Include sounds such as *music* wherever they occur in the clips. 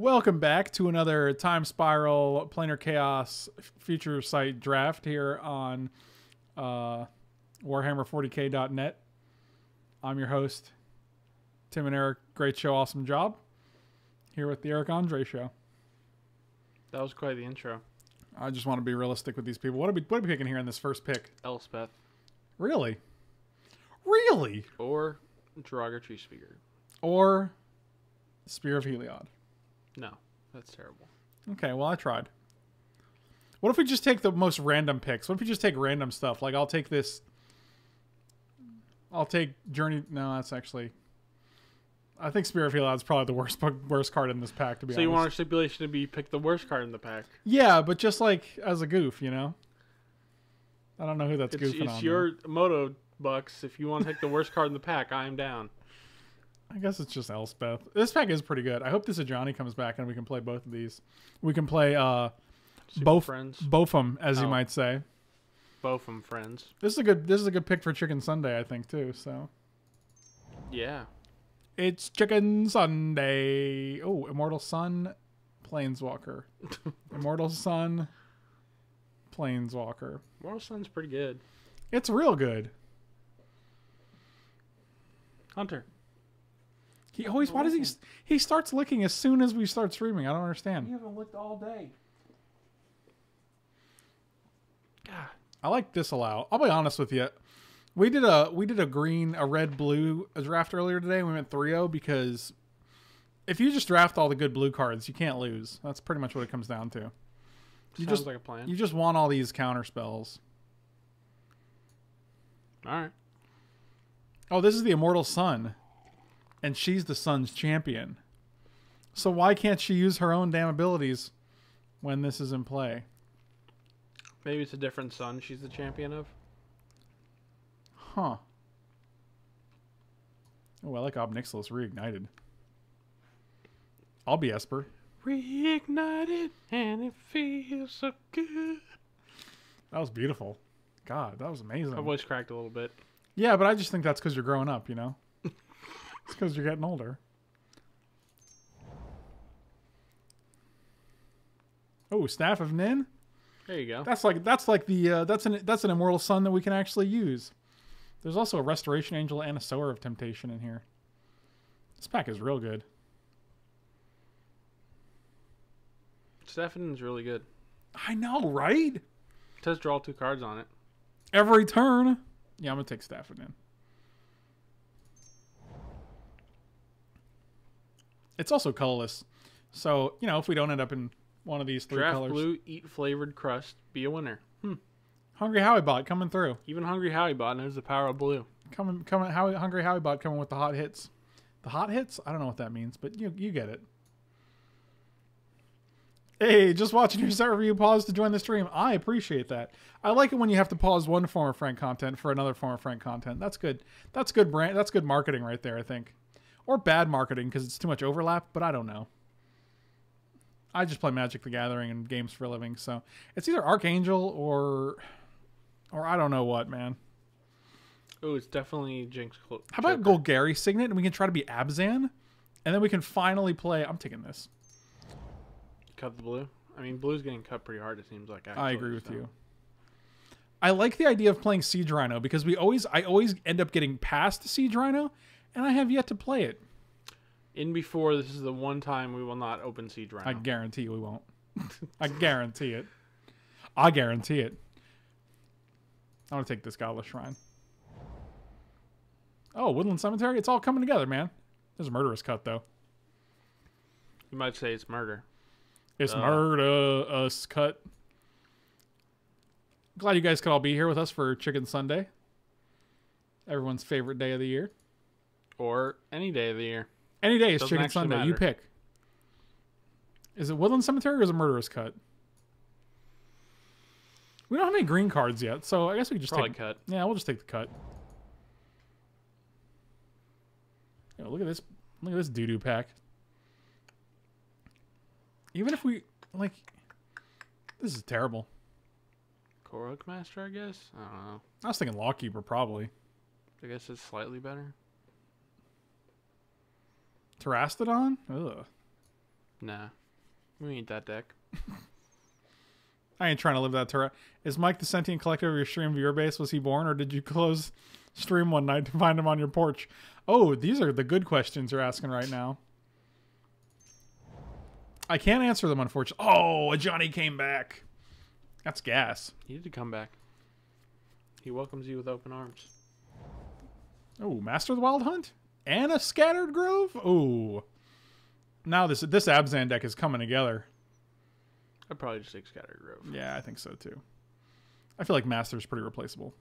Welcome back to another Time Spiral Planar Chaos Future Sight draft here on uh, Warhammer40k.net. I'm your host, Tim and Eric. Great show, awesome job. Here with the Eric Andre show. That was quite the intro. I just want to be realistic with these people. What are we, what are we picking here in this first pick? Elspeth Really? Really? or Draugr Tree Speaker. Or Spear of Heliod? No, that's terrible. Okay, well, I tried. What if we just take the most random picks? What if we just take random stuff? Like, I'll take this. I'll take Journey. No, that's actually. I think Spear of Heliod is probably the worst worst card in this pack, to be So honest. you want our stipulation to be pick the worst card in the pack? Yeah, but just like as a goof, you know? I don't know who that's It's, goofing it's on. your moto bucks. If you want to take the worst card in the pack, I am down. I guess it's just Elspeth. This pack is pretty good. I hope this is Johnny comes back and we can play both of these. We can play uh Super both friends, both them, as you Oh. might say. both of them friends. This is a good this is a good pick for Chicken Sunday, I think too. So Yeah, it's Chicken Sunday. Oh, *laughs* Immortal Sun, Planeswalker. Immortal Sun, Planeswalker. Mortal Sun's pretty good. It's real good. Hunter, He always why does he he starts licking as soon as we start streaming? I don't understand. You haven't looked all day. God, I like disallow. I'll be honest with you. We did a we did a green, a red, blue a draft earlier today. We went 3-0 because if you just draft all the good blue cards, you can't lose. That's pretty much what it comes down to. You sounds just- like a plan. You just want all these counter spells. all right, Oh, this is the Immortal Sun, and she's the Sun's champion. So why can't she use her own damn abilities when this is in play? maybe it's a different sun. She's the champion of. Huh. Oh, I like Ob Nixilis reignited. I'll be Esper. Reignited, and it feels so good. That was beautiful. God, that was amazing. My voice cracked a little bit. Yeah, but I just think that's because you're growing up, you know? It's because you're getting older. Oh, Staff of Nin? There you go. That's like that's like the uh, that's an that's an immortal sun that we can actually use. There's also a restoration angel and a sower of temptation in here. This pack is real good. Stephanie's really good. I know, right? It says draw two cards on it. Every turn. Yeah, I'm gonna take Staff of Nin. It's also colorless, so you know if we don't end up in one of these three Draft colors. blue, eat flavored crust, be a winner. Hmm. Hungry Howie Bot coming through. Even Hungry Howie Bot knows the power of blue. Coming, coming. Howie, Hungry Howie Bot coming with the hot hits. The hot hits? I don't know what that means, but you you get it. Hey, just watching your set review. Pause to join the stream. I appreciate that. I like it when you have to pause one form of Frank content for another form of Frank content. That's good. That's good brand. That's good marketing right there. I think, or bad marketing because it's too much overlap. But I don't know. I just play Magic the Gathering and games for a living, so it's either Archangel or, or I don't know what, man. Oh, it's definitely Jinx. Clo- How about. Golgari Signet and we can try to be Abzan? And then we can finally play. I'm taking this. cut the blue? I mean, blue's getting cut pretty hard. It seems like. I agree with so. you. I like the idea of playing Siege Rhino because we always I always end up getting past Siege Rhino and I have yet to play it. In before, this is the one time we will not open Siege Rhino. I guarantee we won't. *laughs* I guarantee it. I guarantee it. I want to take this Godless Shrine. Oh, Woodland Cemetery. It's all coming together, man. There's a murderous cut though. you might say it's murder. It's Uh. murderous cut. Glad you guys could all be here with us for Chicken Sunday. Everyone's favorite day of the year. Or any day of the year. Any day is Doesn't Chicken Sunday. You pick. Is it Woodland Cemetery or is it Murderous Cut? We don't have any green cards yet, so I guess we could just Probably take. cut. Yeah, we'll just take the cut. Yeah, look at this. Look at this doo doo pack. Even if we like, this is terrible. Korok Master, I guess. I don't know. I was thinking Lawkeeper probably. I guess it's slightly better. Terastodon? Ugh. Nah, we ain't that deck. *laughs* I ain't trying to live that terra. Is Mike the sentient collector of your stream viewer base? Was he born, or did you close stream one night to find him on your porch? Oh, these are the good questions you're asking right now. I can't answer them, unfortunately. Oh, a Johnny came back. That's gas. He did come back. He welcomes you with open arms. Oh, Master of the Wild Hunt and a Scattered Grove. Oh, now this this Abzan deck is coming together. I'd probably just take Scattered Grove. Yeah, I think so too. I feel like Master's is pretty replaceable.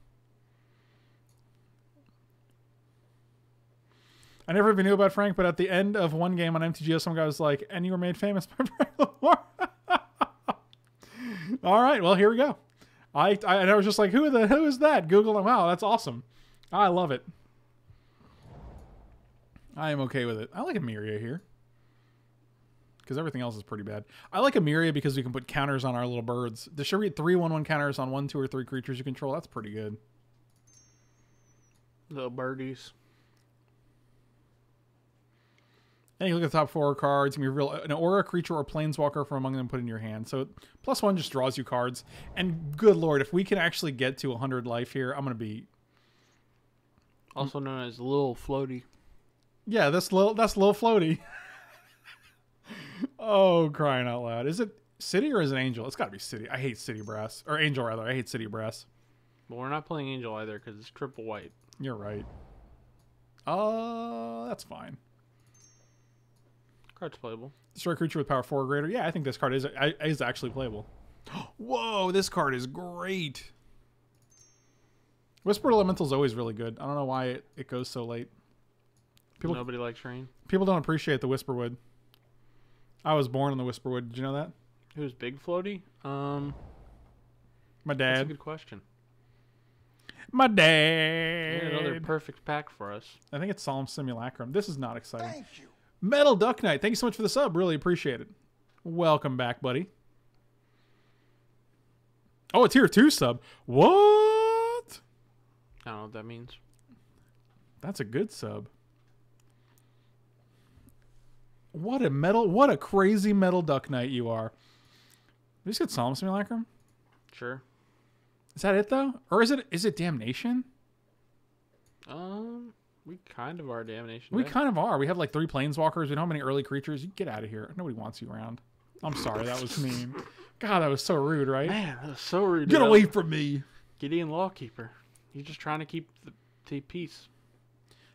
I never even knew about Frank, but at the end of one game on MTGO, some guy was like, "And you were made famous by *laughs* Frank Lamar." *laughs* All right, well here we go. I, I and I was just like, "Who the who is that?" Google him. Wow, that's awesome. I love it. I am okay with it. I like Emeria here because everything else is pretty bad. I like Emeria because we can put counters on our little birds. The read three one one counters on one, two, or three creatures you control. That's pretty good. Little birdies. And you look at the top four cards, and you reveal an aura, creature, or planeswalker from among them put in your hand. So plus one just draws you cards. And good lord, if we can actually get to 100 life here, I'm going to be. Also known as Little Floaty. Yeah, that's little, that's little floaty. *laughs* oh, crying out loud. Is it City or is it Angel? It's got to be City. I hate City Brass. Or Angel, rather. I hate City Brass. But we're not playing Angel either because it's triple white. You're right. Uh, that's fine. Card's playable. Destroy creature with power four greater. Yeah, I think this card is is actually playable. *gasps* Whoa, this card is great. Whisperwood is always really good. I don't know why it, it goes so late. People- Nobody likes rain. People don't appreciate the Whisperwood. I was born in the Whisperwood. Did you know that? Who's Big Floaty? Um, My dad. that's a good question. My And another perfect pack for us. I think it's Solemn Simulacrum. This is not exciting. Thank you. Metal Duck Knight. Thank you so much for the sub. Really appreciate it. Welcome back, buddy. Oh, a tier two sub. What? I don't know what that means. That's a good sub. What a metal, what a crazy metal duck knight you are. We just get Solemn Simulacrum? Sure. Is that it though? Or is it is it Damnation? Um, we kind of are damnation. We kind of are. We have like three planeswalkers. We don't have any early creatures. You get out of here. Nobody wants you around. I'm sorry, that was mean. *laughs* God, that was so rude, right? Man, that was so rude. Get away from me. Gideon Lawkeeper. You're just trying to keep the, the peace.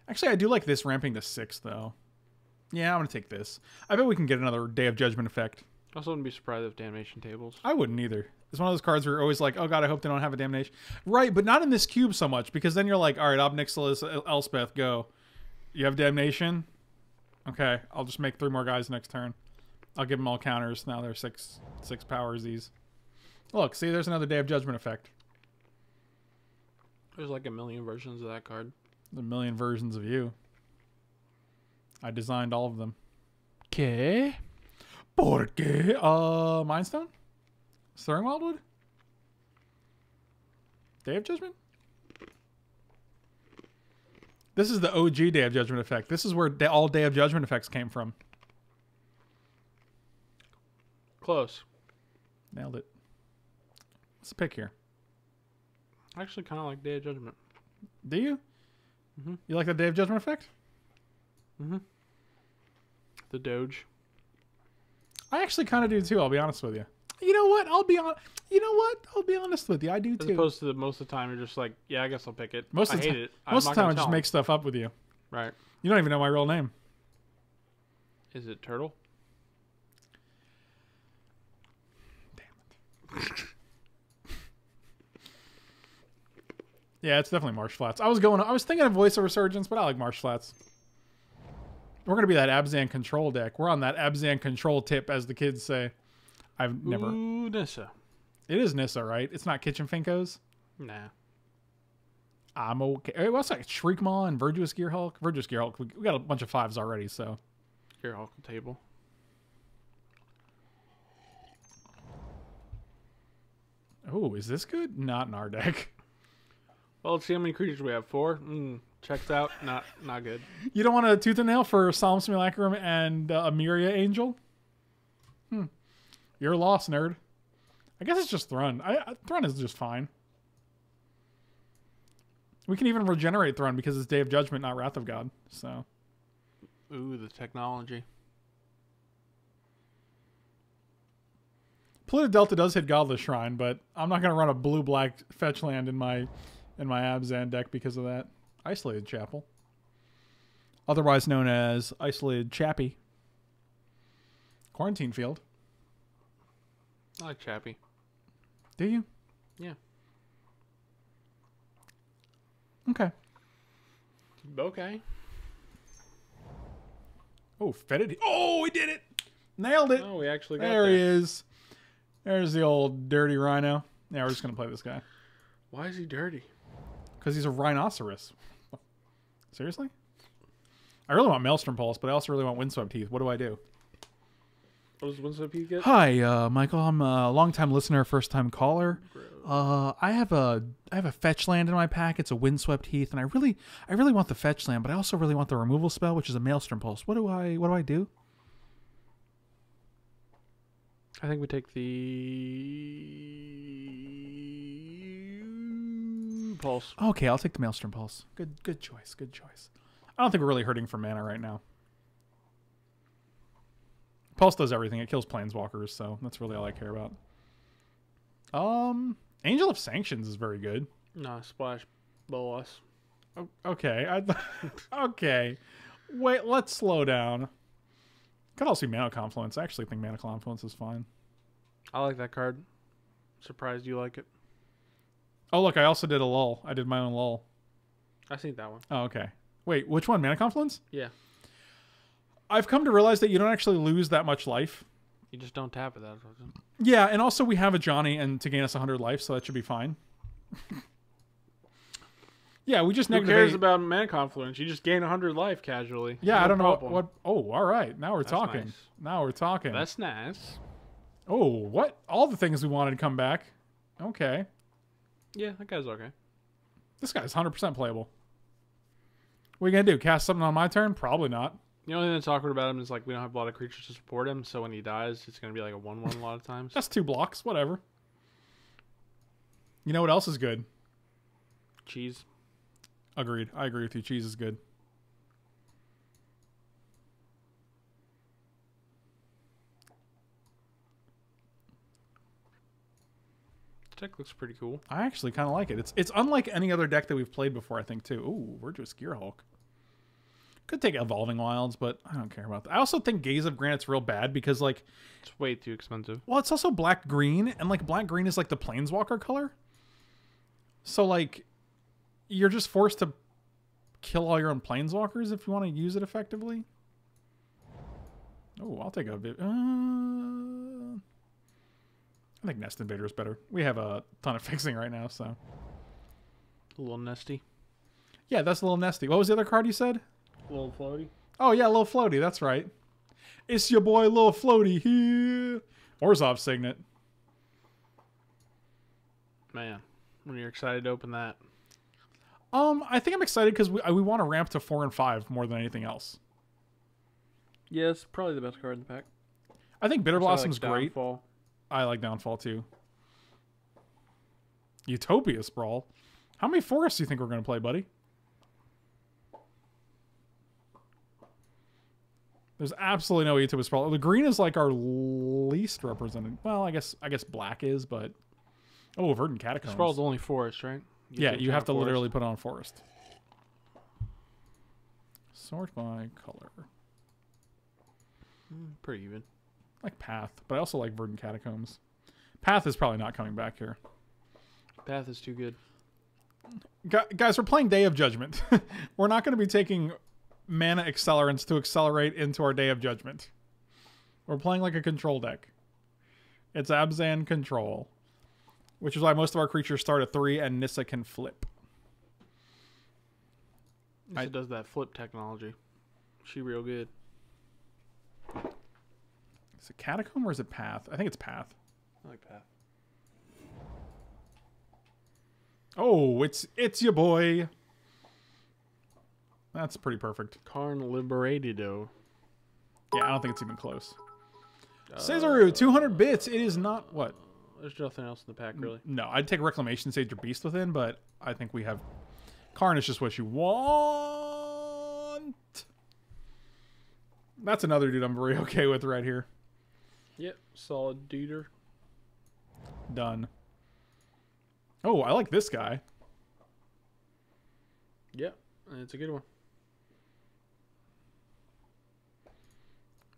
Actually, I do like this ramping to six though. Yeah, I'm gonna take this. I bet we can get another Day of Judgment effect. I also wouldn't be surprised if damnation tables. I wouldn't either. It's one of those cards where you're always like, oh god, I hope they don't have a damnation. Right, but not in this cube so much because then you're like, all right, Ob Nixilis, Elspeth, go. You have damnation. Okay, I'll just make three more guys next turn. I'll give them all counters. Now they're six six powers. These. Look, see, there's another Day of Judgment effect. There's like a million versions of that card. There's a million versions of you. I designed all of them. Okay. Porque? Uh, Mindstone? Stirring Wildwood? Day of Judgment? This is the OG Day of Judgment effect. This is where all Day of Judgment effects came from. Close. Nailed it. What's the pick here? I actually kind of like Day of Judgment. Do you? Mhm. You like the Day of Judgment effect? Mm-hmm. The Doge. I actually kind of do too. I'll be honest with you. You know what? I'll be on. You know what? I'll be honest with you. I do As too. opposed to the, most of the time, you're just like, yeah, I guess I'll pick it. Most I of the hate it. I'm Most of the time, I just make stuff up with you. Right. You don't even know my real name. Is it Turtle? Damn it. *laughs* Yeah, it's definitely Marsh Flats. I was going. I was thinking of Voice of Resurgence, but I like Marsh Flats. We're gonna be that Abzan control deck. We're on that Abzan control tip, as the kids say. I've never. Ooh, Nissa. It is Nissa, right? It's not Kitchen Finkos. Nah. I'm okay. What's that? Shriekmaw and Virtuous Gearhulk. Virtuous Gearhulk. We, we got a bunch of fives already, so Here, Hulk table. Oh, is this good? Not in our deck. Well, let's see how many creatures we have. Four. Mm, checks out. Not not good. You don't want a tooth and nail for Solemn Simulacrum and uh, Emeria Angel? You're lost, nerd. I guess it's just Thrun. I, Thrun is just fine. We can even regenerate Thrun because it's Day of Judgment, not Wrath of God. So Ooh, the technology. Polluted Delta does hit Godless Shrine, but I'm not gonna run a blue black fetch land in my in my Abzan deck because of that. Isolated Chapel. Otherwise known as Isolated Chappie. Quarantine Field. I like Chappie. Do you? Yeah. Okay. Okay. Oh, fetid. Oh, we did it! Nailed it! Oh, we actually got there there. he is. There's the old dirty rhino. Yeah, we're just gonna play this guy. Why is he dirty? Because he's a rhinoceros. Seriously? I really want Maelstrom Pulse, but I also really want Windswept Teeth. What do I do? What does Winslow P get? Hi, uh, Michael. I'm a longtime listener, first time caller. Uh, I have a I have a fetch land in my pack. It's a Windswept Heath, and I really I really want the fetch land, but I also really want the removal spell, which is a Maelstrom Pulse. What do I what do I do? I think we take the pulse. Okay, I'll take the Maelstrom Pulse. Good good choice. Good choice. I don't think we're really hurting for mana right now. Pulse does everything. It kills planeswalkers, so that's really all I care about. Um, Angel of Sanctions is very good. No, splash bolas. O- Okay, I *laughs* okay. Wait, let's slow down. Could also be Mana Confluence. I actually think Mana Confluence is fine. I like that card. Surprised you like it. Oh, look, I also did a lull. I did my own lull. I seen that one. Oh, okay. Wait, which one? Mana Confluence? Yeah. I've come to realize that you don't actually lose that much life. You just don't tap it. What it- Yeah, and also we have a Johnny and to gain us 100 life, so that should be fine. *laughs* yeah, we just Who negative cares eight- about mana confluence? You just gain 100 life casually. Yeah, No I don't know what, problem. what. Oh, all right. Now we're That's talking. nice. Now we're talking. That's nice. oh, what? All the things we wanted to come back. Okay. Yeah, that guy's okay. This guy's 100% playable. What are you going to do? Cast something on my turn? Probably not. The only thing that's awkward about him is like we don't have a lot of creatures to support him, so when he dies, it's gonna be like a one-one a lot of times. That's two blocks. Whatever. You know what else is good? Cheese. Agreed. I agree with you. Cheese is good. Deck looks pretty cool. I actually kind of like it. It's it's unlike any other deck that we've played before, I think, too. Ooh, Virtuous Gear Hulk. Could take Evolving Wilds, but I don't care about that. I also think Gaze of Granite's real bad because, like, It's way too expensive. well, it's also black green, and like black green is like the planeswalker color. So like, you're just forced to kill all your own planeswalkers if you want to use it effectively. Oh, I'll take a bit. Uh, I think Nest Invader is better. We have a ton of *laughs* fixing right now, so A little nesty. yeah, that's a little nesty. What was the other card you said? A little floaty. Oh yeah, a little Floaty. That's right. It's your boy little Floaty here. Orzhov Signet. Man, when you're excited to open that. Um, I think I'm excited because we we want to ramp to four and five more than anything else. Yeah, it's probably the best card in the pack. I think Bitter So I like great. Downfall. I like Downfall too. Utopia Sprawl. How many forests do you think we're going to play, buddy? There's absolutely no Utopia Sprawl. The green is like our least represented. Well, I guess I guess black is, but oh, Verdant Catacombs. Sprawl's only forest, right? yeah, you have to forest. literally put on forest. Sort by color. Mm, Pretty even. Like Path, but I also like Verdant Catacombs. Path is probably not coming back here. Path is too good. Gu- Guys, we're playing Day of Judgment. *laughs* we're not going to be taking mana accelerants to accelerate into our Day of Judgment. We're playing like a control deck. It's Abzan control, which is why most of our creatures start at three and Nissa can flip. It does that flip technology. She real good. Is it Catacomb or is it Path? I think it's Path. I like Path. Oh, it's it's your boy. That's pretty perfect. Karn Liberatido. Yeah, I don't think it's even close. Uh, Caesaru, 200 bits. It is not what? There's nothing else in the pack really. No, I'd take Reclamation Sage or Beast within, but I think we have Karn is just what you want. That's another dude I'm very *laughs* okay with right here. Yep, solid duder. Done. Oh, I like this guy. Yep, it's a good one.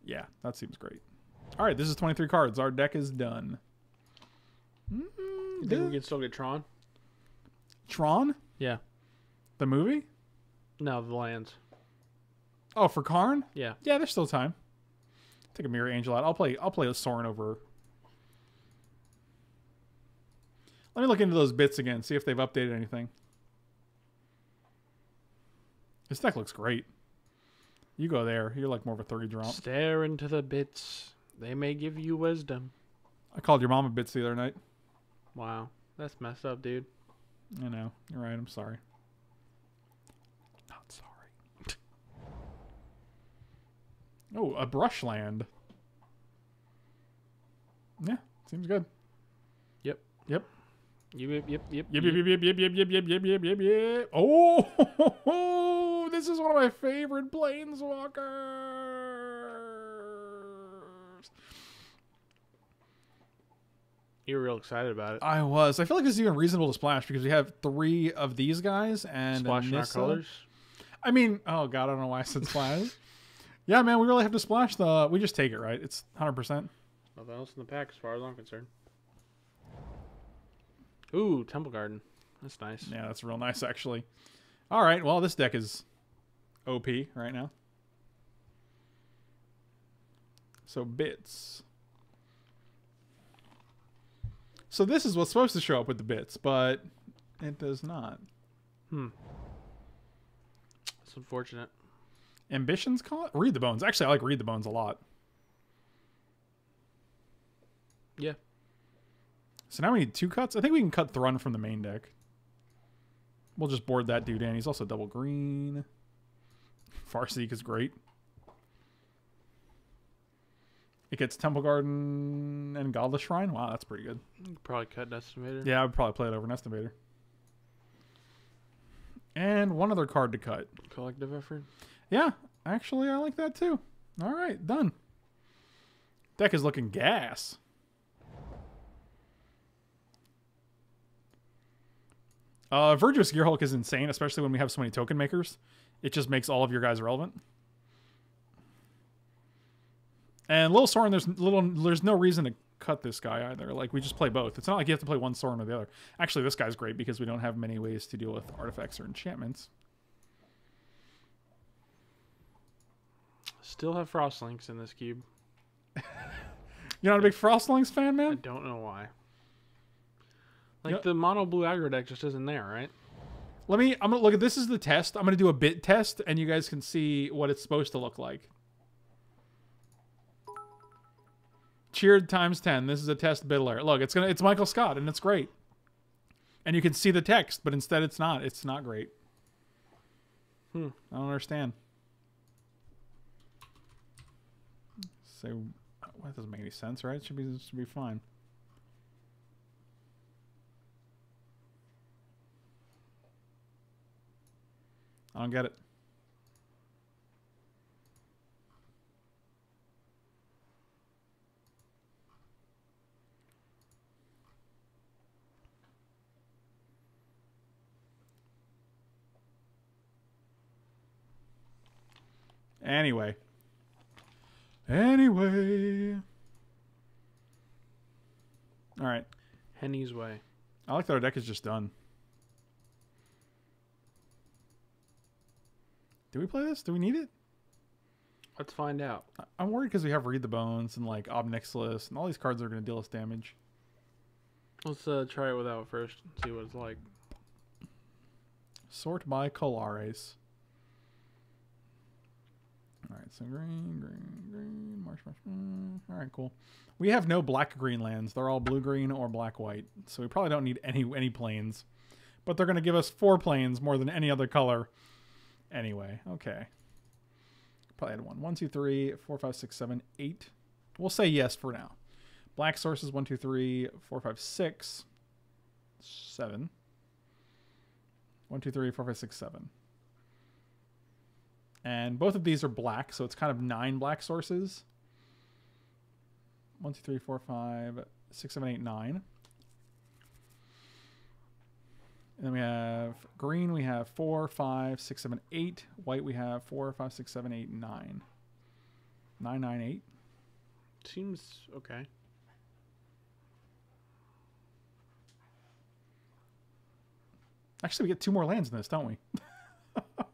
Yeah, that seems great. All right, this is 23 cards. Our deck is done. You think Mm, we can still get Tron? Tron, Yeah. the movie. No, the lands. Oh, for Karn. Yeah. Yeah, there's still time. Take a Mirror Angel out. I'll play. I'll play a Soren over. Let me look into those bits again. See if they've updated anything. This deck looks great. You go there. You're like more of a 30 drop. Stare into the bits. They may give you wisdom. I called your mom a bits the other night. Wow. That's messed up, dude. I know. You're right. I'm sorry. Not sorry. Oh, a brushland. Yeah, seems good. Yep. Yep. Yep, yep, yep, yep. Yep, yep, yep, yep, yep, yep, yep, yep, yep, yep, yep, yep. Oh, *laughs* this is one of my favorite planeswalkers. You're real excited about it. I was. I feel like this is even reasonable to splash because we have three of these guys and Splashing our colors. I mean, oh god, I don't know why I said splash. *laughs* yeah, man, we really have to splash the. We just take it, right? It's hundred percent. Nothing else in the pack as far as I'm concerned. Ooh, Temple Garden. That's nice. Yeah, that's real nice actually. All right, well, this deck is OP right now. So bits. So this is what's supposed to show up with the bits, but it does not. Hmm. That's unfortunate. Ambitions call it? Read the bones. Actually, I like read the bones a lot. Yeah. So now we need two cuts. I think we can cut Thrun from the main deck. We'll just board that dude in. He's also double green. *laughs* Farseek is great. It gets Temple Garden and Godless Shrine. Wow, that's pretty good. Probably cut an estimator. Yeah, I would probably play it over an Estimator. And one other card to cut. Collective effort. Yeah, actually, I like that too. All right, done. Deck is looking gas. Uh, Virtuous Gearhulk is insane, especially when we have so many token makers. It just makes all of your guys relevant. And Little Soren, there's little, there's no reason to cut this guy either. Like we just play both. It's not like you have to play one Soren or the other. Actually, this guy's great because we don't have many ways to deal with artifacts or enchantments. Still have Frostlings in this cube. *laughs* You're not a big Frostlings fan, man? I don't know why. Like Yep. the mono blue aggro deck just isn't there, right? Let me. I'm gonna look at this. Is the test? I'm gonna do a bit test, and you guys can see what it's supposed to look like. Cheered times ten. This is a test bit alert. Look, it's gonna. It's Michael Scott, and it's great. And you can see the text, but instead it's not. It's not great. Hmm. I don't understand. Well, that doesn't make any sense, right? It should be. Should be fine. I don't get it. Anyway. Anyway. All right. Henny's way. I like that our deck is just done. Do we play this? Do we need it? Let's find out. I'm worried because we have Read the Bones and like Ob Nixilis and all these cards are going to deal us damage. Let's uh, try it without first. See what it's like. Sort by Colares. All right, so green, green, green, marsh, marsh, marsh. All right, cool. We have no black green lands. They're all blue green or black white. So we probably don't need any any plains. But they're going to give us four plains more than any other color. Anyway, okay. Probably had one. One, two, three, four, five, six, seven, eight. We'll say yes for now. Black sources one, two, three, four, five, six, seven. One, two, three, four, five, six, seven. And both of these are black, so it's kind of nine black sources. One, two, three, four, five, six, seven, eight, nine. And then we have green, we have four, five, six, seven, eight. White, we have four, five, six, seven, eight, nine. Nine, nine, eight. Seems okay. Actually, we get two more lands in this, don't we? *laughs*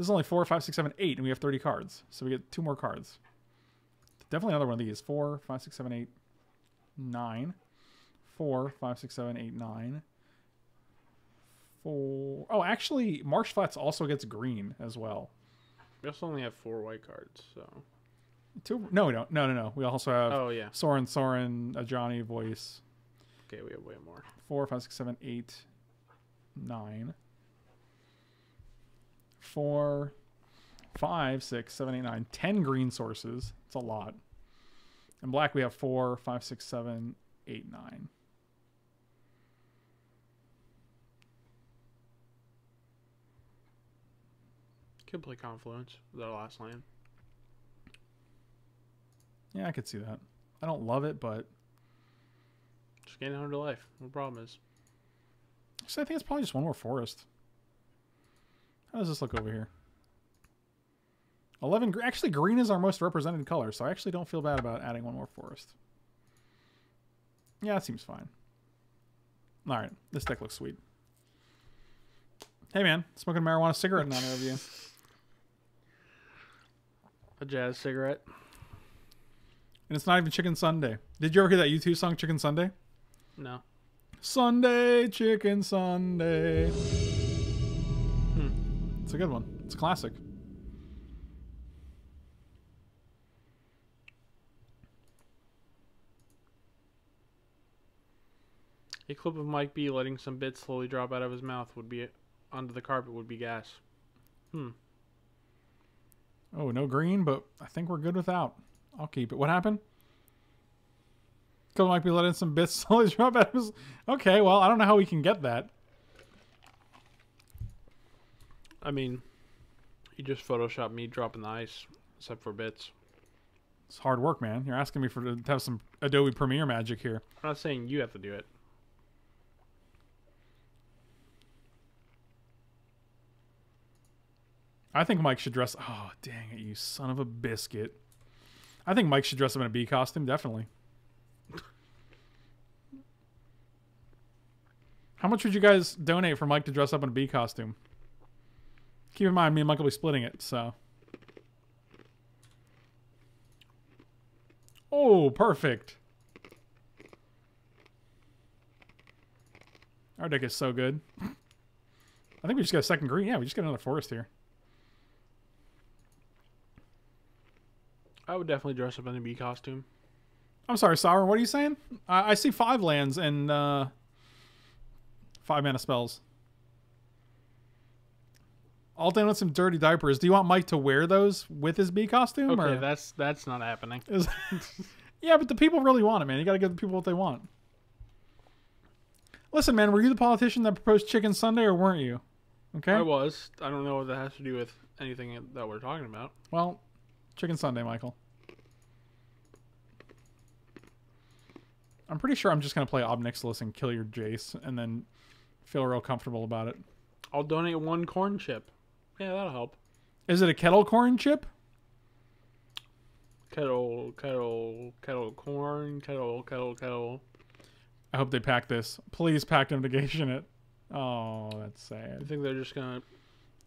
this is only four, five, six, seven, eight, and we have 30 cards. So we get two more cards. Definitely another one of these. Four, five, six, seven, eight, nine. Four, five, six, seven, eight, nine. Four. Oh, actually, Marsh Flats also gets green as well. We also only have four white cards, so. Two? No, we don't. No, no, no. We also have Oh yeah. Soren, Soren, a Johnny voice. Okay, we have way more. Four, five, six, seven, eight, nine. Four, five, six, seven, eight, nine. Ten green sources. It's a lot. In black, we have four, five, six, seven, eight, nine. Could play Confluence with our last land. Yeah, I could see that. I don't love it, but Just getting out life. No problem is. actually, I think it's probably just one more forest. How does this look over here? 11 gr- actually green is our most represented color so i actually don't feel bad about adding one more forest yeah that seems fine all right this deck looks sweet hey man smoking a marijuana cigarette in honor of you *laughs* A jazz cigarette. and it's not even chicken sunday did you ever hear that u2 song chicken sunday No. sunday chicken sunday. It's a good one it's a classic A clip of Mike B letting some bits slowly drop out of his mouth would be onto the carpet would be gas. Hmm. Oh, no green, but I think we're good without. I'll keep it. What happened? Cole might be letting some bits *laughs* slowly drop out of his. Okay, well, I don't know how we can get that. I mean, you just photoshopped me dropping the ice, except for bits. It's hard work, man. You're asking me for to have some Adobe Premiere magic here. I'm not saying you have to do it. I think Mike should dress. Oh, dang it, you son of a biscuit! I think Mike should dress up in a bee costume. Definitely. *laughs* How much would you guys donate for Mike to dress up in a bee costume? Keep in mind, me and Mike will be splitting it, so. Oh, perfect. Our deck is so good. I think we just got a second green. Yeah, we just got another forest here. I would definitely dress up in a bee costume. I'm sorry, Sour. What are you saying? I, I see five lands and uh, five mana spells. All down with some dirty diapers. Do you want Mike to wear those with his bee costume? Okay, or that's that's not happening. *laughs* yeah, but the people really want it, man. You got to give the people what they want. Listen, man, were you the politician that proposed Chicken Sunday, or weren't you? Okay. I was. I don't know what that has to do with anything that we're talking about. Well, Chicken Sunday, Michael. I'm pretty sure I'm just gonna play Ob Nixilis and kill your Jace, and then feel real comfortable about it. I'll donate one corn chip. Yeah, that'll help. Is it a kettle corn chip? Kettle, kettle, kettle corn, kettle, kettle, kettle. I hope they pack this. Please pack negation it. Oh, that's I sad. think they're just gonna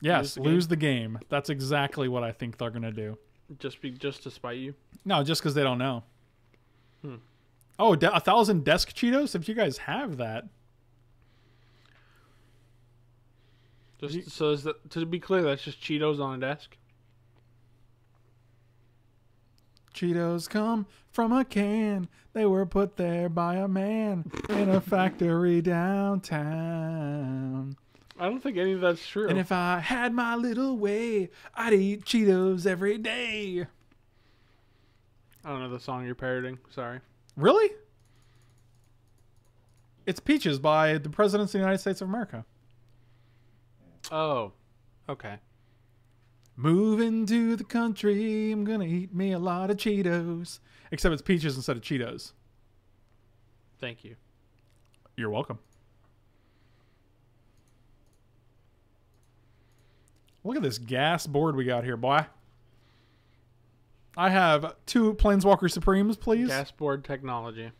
Yes, the lose the game. That's exactly what I think they're gonna do. just be just to spite you. No, just because they don't know. Hmm. Oh, de- a thousand desk Cheetos. If you guys have that, Just You- so is that, to be clear, that's just Cheetos on a desk. Cheetos come from a can. They were put there by a man in a factory downtown. I don't think any of that's true. And if I had my little way, I'd eat Cheetos every day. I don't know the song you're parroting. Sorry. Really? It's Peaches by the Presidents of the United States of America. Oh, okay. Moving to the country, I'm gonna eat me a lot of Cheetos. Except it's Peaches instead of Cheetos. Thank you. You're welcome. Look at this gas board we got here, boy. I have two Planeswalker Supremes, please. Gas board technology.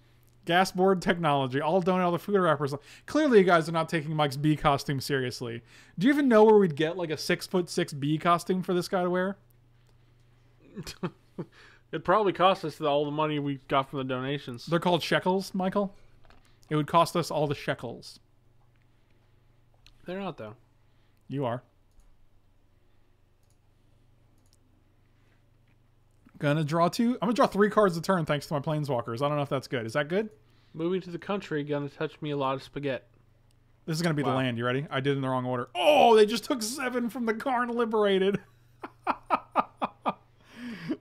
Gas board technology. I'll donate all the food wrappers. Clearly, you guys are not taking Mike's bee costume seriously. Do you even know where we'd get like a six foot six bee costume for this guy to wear? *laughs* It probably cost us all the money we got from the donations. They're called shekels, Michael. It would cost us all the shekels. They're not though. You are. Gonna draw two. I'm gonna draw three cards a turn thanks to my planeswalkers. I don't know if that's good. Is that good? Moving to the country, gonna touch me a lot of spaghetti. This is gonna be the land. You ready? I did in the wrong order. Oh, they just took seven from the Karn Liberated. *laughs*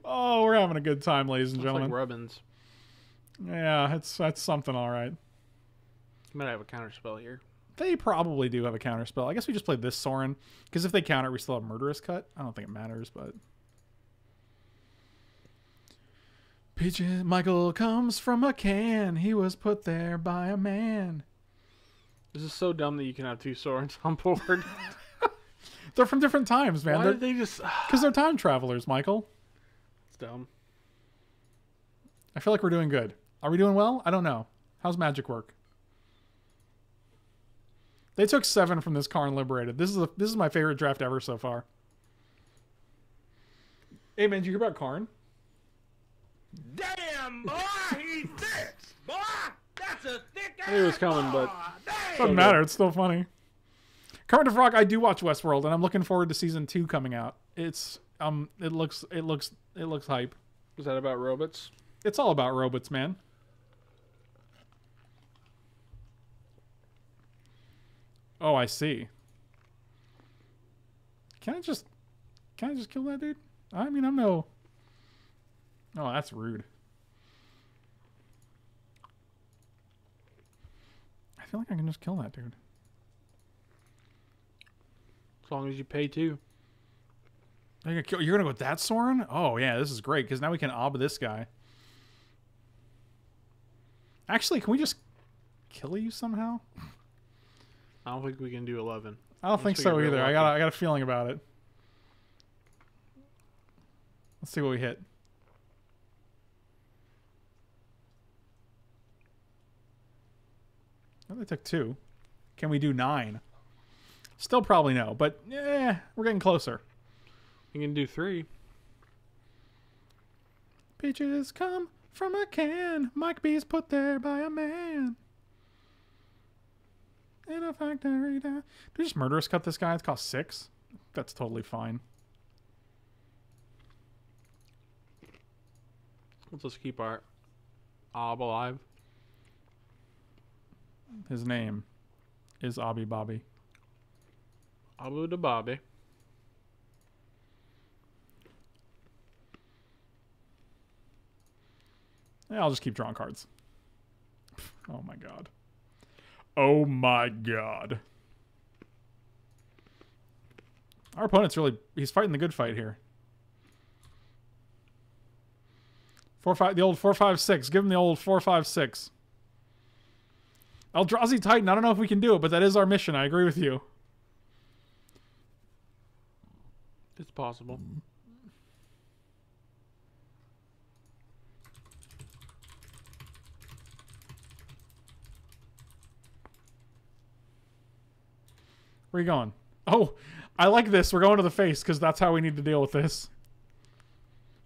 oh, we're having a good time, ladies and gentlemen. like Rubbins. yeah, it's that's something, all right. You might have a counter spell here. They probably do have a counter spell. I guess we just played this Soren because if they counter, we still have Murderous Cut. I don't think it matters, but. Peaches Michael comes from a can. He was put there by a man. This is so dumb that you can have two swords *laughs* on board. *laughs* They're from different times, man. Why They're did they just? *sighs* because they're time travelers, Michael. It's dumb. I feel like we're doing good. Are we doing well? I don't know. How's magic work? They took seven from this Karn Liberated. This is a, this is my favorite draft ever so far. Hey man, did you hear about Karn? Damn, boy, he's thick. Boy, that's a thick I knew it was coming, but Doesn't matter. It's still funny. Kermit the Frog. I do watch Westworld, and I'm looking forward to season two coming out. It's um, it looks, it looks, it looks hype. was that about robots? It's all about robots, man. Oh, I see. Can I just, can I just kill that dude? I mean, I'm no. Oh, that's rude. I feel like I can just kill that dude. As long as you pay two. You're gonna, kill, you're gonna go with that Soren? Oh yeah, this is great because now we can ob this guy. Actually, can we just kill you somehow? I don't think we can do eleven. I don't think so either. I got a, I got a feeling about it. Let's see what we hit. Oh, they took two. Can we do nine? Still probably no, but yeah, we're getting closer. You can do three. Peaches come from a can. Mike B's put there by a man. In a factory down. Do we just murderous cut this guy? It's cost six. That's totally fine. Let's just keep our ob alive. His name is Abby Bobby. Abu da Bobby. Yeah, I'll just keep drawing cards. Oh my god. Oh my god. Our opponent's really he's fighting the good fight here. Four five the old four five six. Give him the old four five six. Eldrazi Titan, I don't know if we can do it, but that is our mission. I agree with you. It's possible. Where you going? Oh, I like this. We're going to the face because that's how we need to deal with this.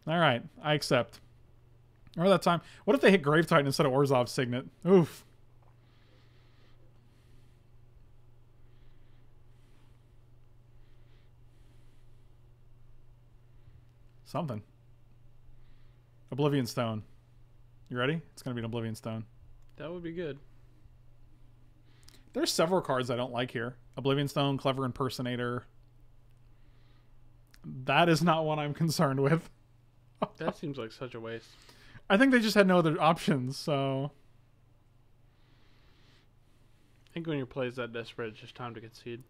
All right, I accept. Remember that time? What if they hit Grave Titan instead of Orzhov's Signet? Oof. Something. Oblivion Stone. You ready? It's going to be an Oblivion Stone. That would be good. There's several cards I don't like here. Oblivion Stone, Clever Impersonator. That is not one I'm *laughs* concerned with. That seems like such a waste. I think they just had no other options. So I think when your play is that desperate, it's just time to concede.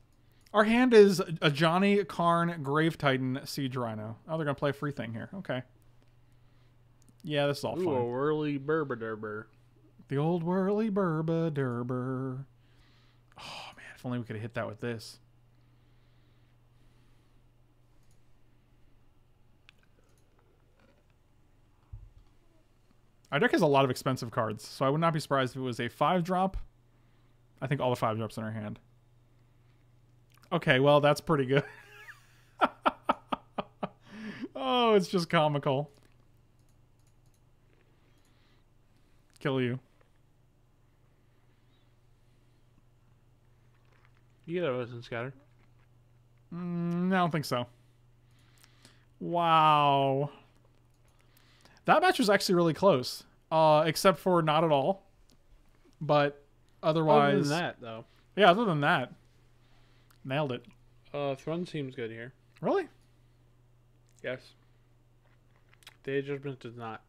Our hand is a Johnny Karn Grave Titan Siege Rhino. Oh, they're gonna play a free thing here. Okay. Yeah, this is all Ooh, fun. a whirly burber The old whirly burba derber. Oh man, if only we could have hit that with this. Our deck has a lot of expensive cards, so I would not be surprised if it was a five drop. I think all the five drops in our hand. Okay, well that's pretty good. *laughs* oh, it's just comical. Kill you. You get a Ocean Scatter. Mm, I don't think so. Wow. That match was actually really close, uh, except for not at all. But otherwise, Other than that, though, yeah. Other than that, nailed it. uh, Thrun seems good here. Really? Yes. Day of Judgment does not.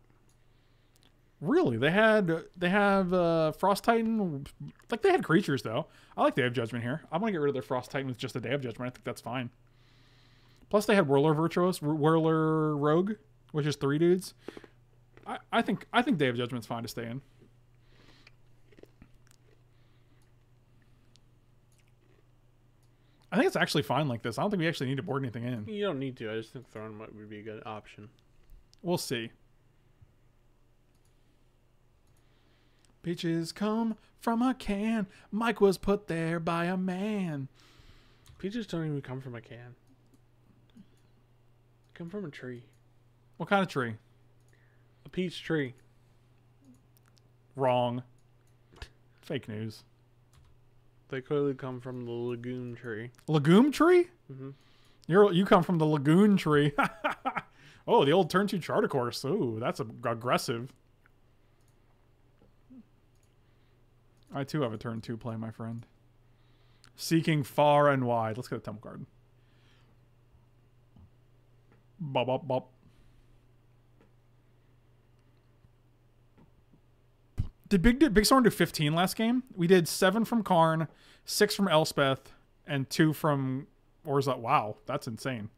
Really? They had they have uh, Frost Titan. Like they had creatures though. I like Day of Judgment here. I want to get rid of their Frost Titan with just a Day of Judgment. I think that's fine. Plus they had Whirler Virtuoso, Whirler Rogue, which is three dudes. I, I think I think Day of Judgment's fine to stay in. I think it's actually fine like this. I don't think we actually need to board anything in. You don't need to. I just think throwing might would be a good option. We'll see. Peaches come from a can. Mike was put there by a man. Peaches don't even come from a can. They come from a tree. What kind of tree? A peach tree. Wrong. Fake news. They clearly come from the legume tree. Legume tree? Mhm. You're you come from the lagoon tree. *laughs* oh, the old turn two Chart a Course. Ooh, that's a, aggressive. I too have a turn two play, my friend. Seeking far and wide. Let's get a temple card. Bop bop bop. Did Big did Big Storm do 15 last game? We did seven from Karn, six from Elspeth, and two from or is that wow, that's insane.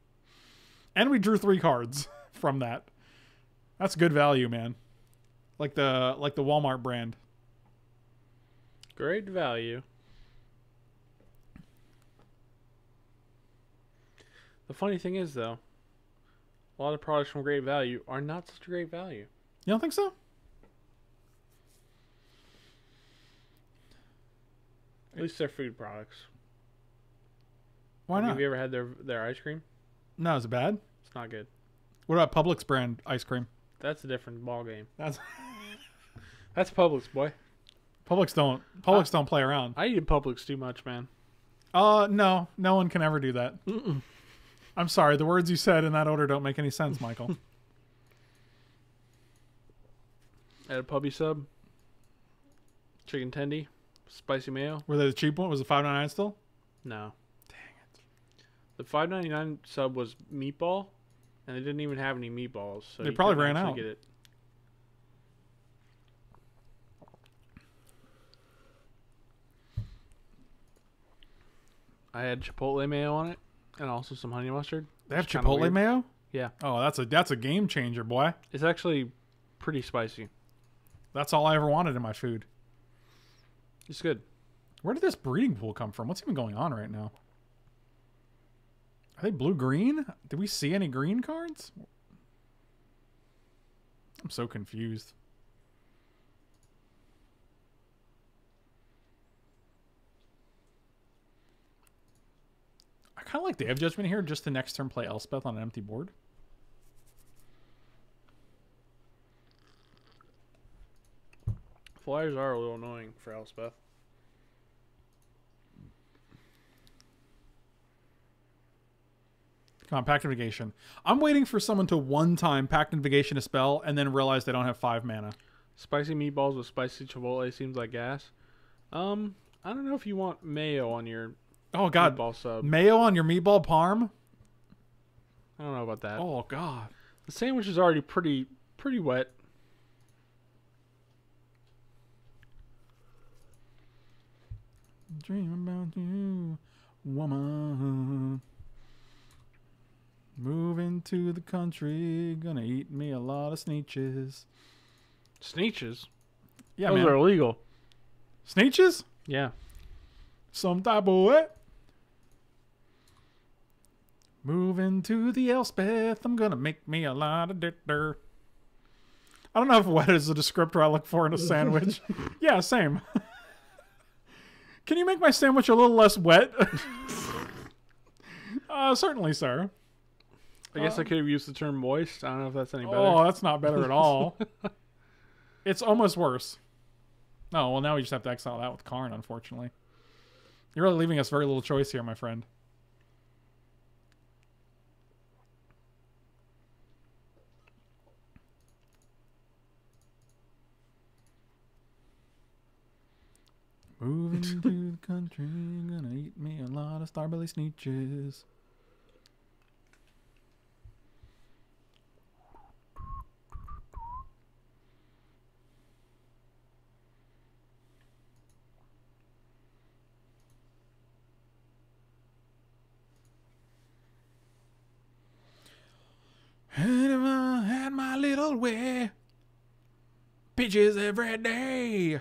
And we drew three cards *laughs* from that. That's good value, man. Like the like the Walmart brand. Great value. The funny thing is, though, a lot of products from great value are not such a great value. You don't think so? At least they're food products. Why not? Have you ever had their their ice cream? No, is it bad? It's not good. What about Publix brand ice cream? That's a different ball game. That's *laughs* That's Publix, boy. Publix don't Publix don't play around. I eat Publix too much, man. Uh no, no one can ever do that. I'm sorry, the words you said in that order don't make any sense, Michael. *laughs* At a pubby sub, chicken tendy, spicy mayo. Were they the cheap one? Was it five ninety nine still? No. Dang it. The five ninety nine sub was meatball, and they didn't even have any meatballs. So They probably ran out. Get it. I had chipotle mayo on it, and also some honey mustard. They have Chipotle mayo? Yeah, Oh, that's a that's a game changer, boy. it's actually pretty spicy. That's all I ever wanted in my food. It's good. Where did this breeding pool come from? What's even going on right now? Are they blue green? Did we see any green cards? I'm so confused. I kind of like Day of Judgment here, just to next turn play Elspeth on an empty board. Flyers are a little annoying for Elspeth. Come on, negation I'm waiting for someone to one time Pactification a spell and then realize they don't have five mana. Spicy meatballs with spicy chipotle seems like gas. Um, I don't know if you want mayo on your oh god meatball sub. Mayo on your meatball parm. I don't know about that. Oh god, the sandwich is already pretty pretty wet. Dream about you, woman. Moving to the country, gonna eat me a lot of sneeches. Sneeches. Yeah, Those man. are illegal. Sneeches? Yeah. Some type of what? Moving to the Elspeth, I'm gonna make me a lot of dirt. I don't know if wet is a descriptor I look for in a sandwich. *laughs* yeah, same. *laughs* Can you make my sandwich a little less wet? *laughs* uh, certainly, sir. I guess I um, could have used the term moist. I don't know if that's any better. Oh, that's not better at all. *laughs* it's almost worse. No, well, now we just have to exile that with Karn, unfortunately. You're really leaving us very little choice here, my friend. Moving *laughs* to the country, gonna eat me a lot of Starbelly sneeches. And if I had my little way, peaches every day.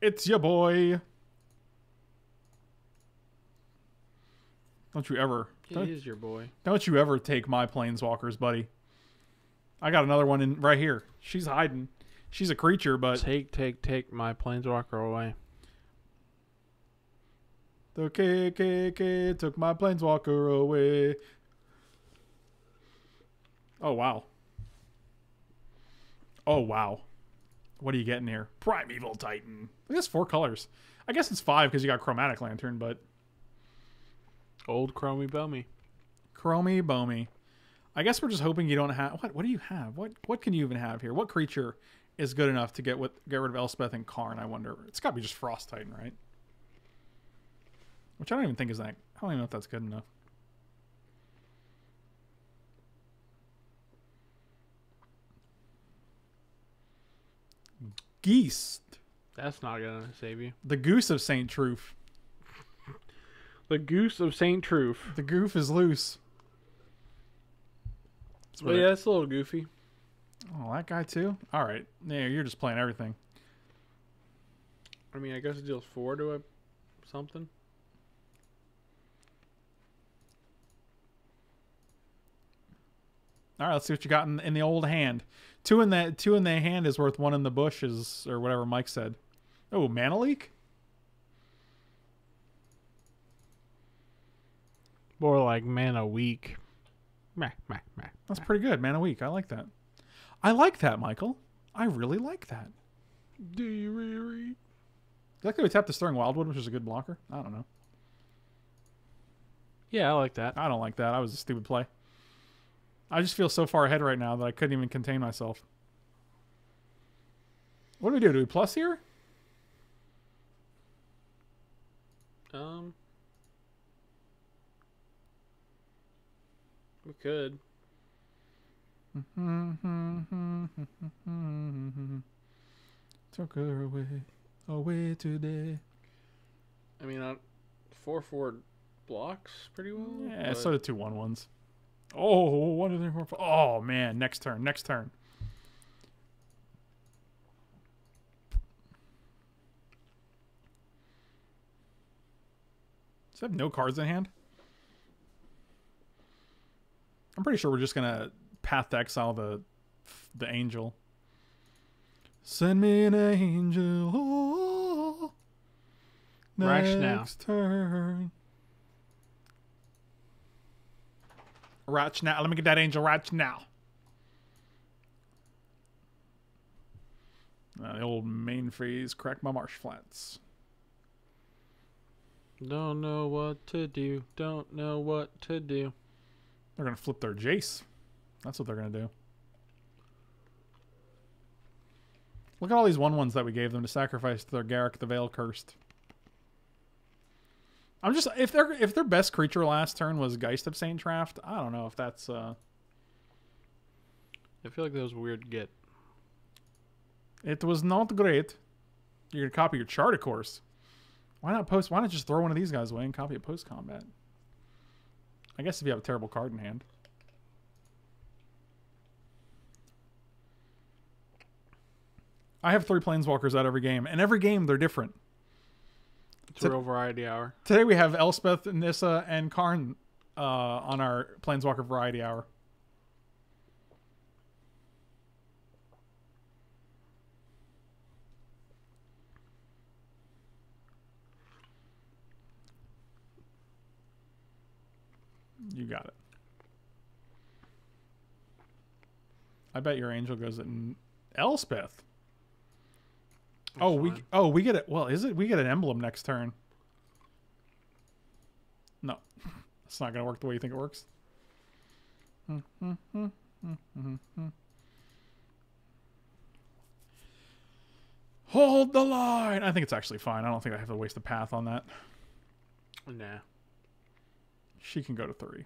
It's your boy. Don't you ever, He don't, is your boy. don't you ever take my planeswalkers, buddy. I got another one in right here. She's hiding. She's a creature, but Take, take, take my planeswalker away. The KKK took my planeswalker away. Oh, wow. Oh, wow. What are you getting here? Primeval Titan. I guess four colors. I guess it's five because you got Chromatic Lantern, but Old Chromie Bummy. Chromie Bomy. I guess we're just hoping you don't have what? What do you have? What what can you even have here? What creature is good enough to get with get rid of Elspeth and Karn? I wonder. It's got to be just Frost Titan, right? Which I don't even think is that. I don't even know if that's good enough. Geese, That's not gonna save you. the goose of Saint Truth. The Goose of Saint Truth. The goof is loose. That's Oh yeah, it- that's a little goofy. Oh, that guy too. All right. Yeah, you're just playing everything. I mean, I guess it deals four to a something. All right, let's see what you got in, in the old hand. Two in that two in the hand is worth one in the bushes, or whatever Mike said. Oh, mana leak. More like mana weak. Meh, meh, meh. That's pretty good. Mana weak. I like that. I like that, Michael. I really like that. Do you really? That we tapped the Stirring Wildwood, which is a good blocker? I don't know. Yeah, I like that. I don't like that. I was a stupid play. I just feel so far ahead right now that I couldn't even contain myself. What do we do? Do we plus here? Um, we could. *laughs* Took her away, away today. I mean, uh, four four blocks pretty well. Yeah, so did two one ones. Oh, one, four, five. Oh man, next turn, next turn. Does it have no cards in hand? I'm pretty sure we're just gonna path to exile the the angel. Send me an angel. Oh, Rash now. next turn. Ratch now. Let me get that angel ratch now. Uh, the old main phase, crack my marsh flats. Don't know what to do. Don't know what to do. They're gonna flip their Jace. That's what they're gonna do. Look at all these one ones that we gave them to sacrifice to their Garruk the Veil Cursed. I'm just if their if their best creature last turn was Geist of Saint Traft, I don't know if that's uh I feel like that was weird get. It was not great. You're gonna copy your chart, of course. Why not post? Why not just throw one of these guys away and copy it post combat? I guess if you have a terrible card in hand. I have three planeswalkers out every game, and every game they're different. It's a real variety hour. Today we have Elspeth, Nissa, and Karn uh, on our Planeswalker Variety Hour. You got it. I bet your angel goes at N- Oh, we oh we get it. Well, is it? We get an emblem next turn. No, *laughs* it's not gonna work the way you think it works. *laughs* Hold the line. I think it's actually fine. I don't think I have to waste a path on that. Nah. She can go to three.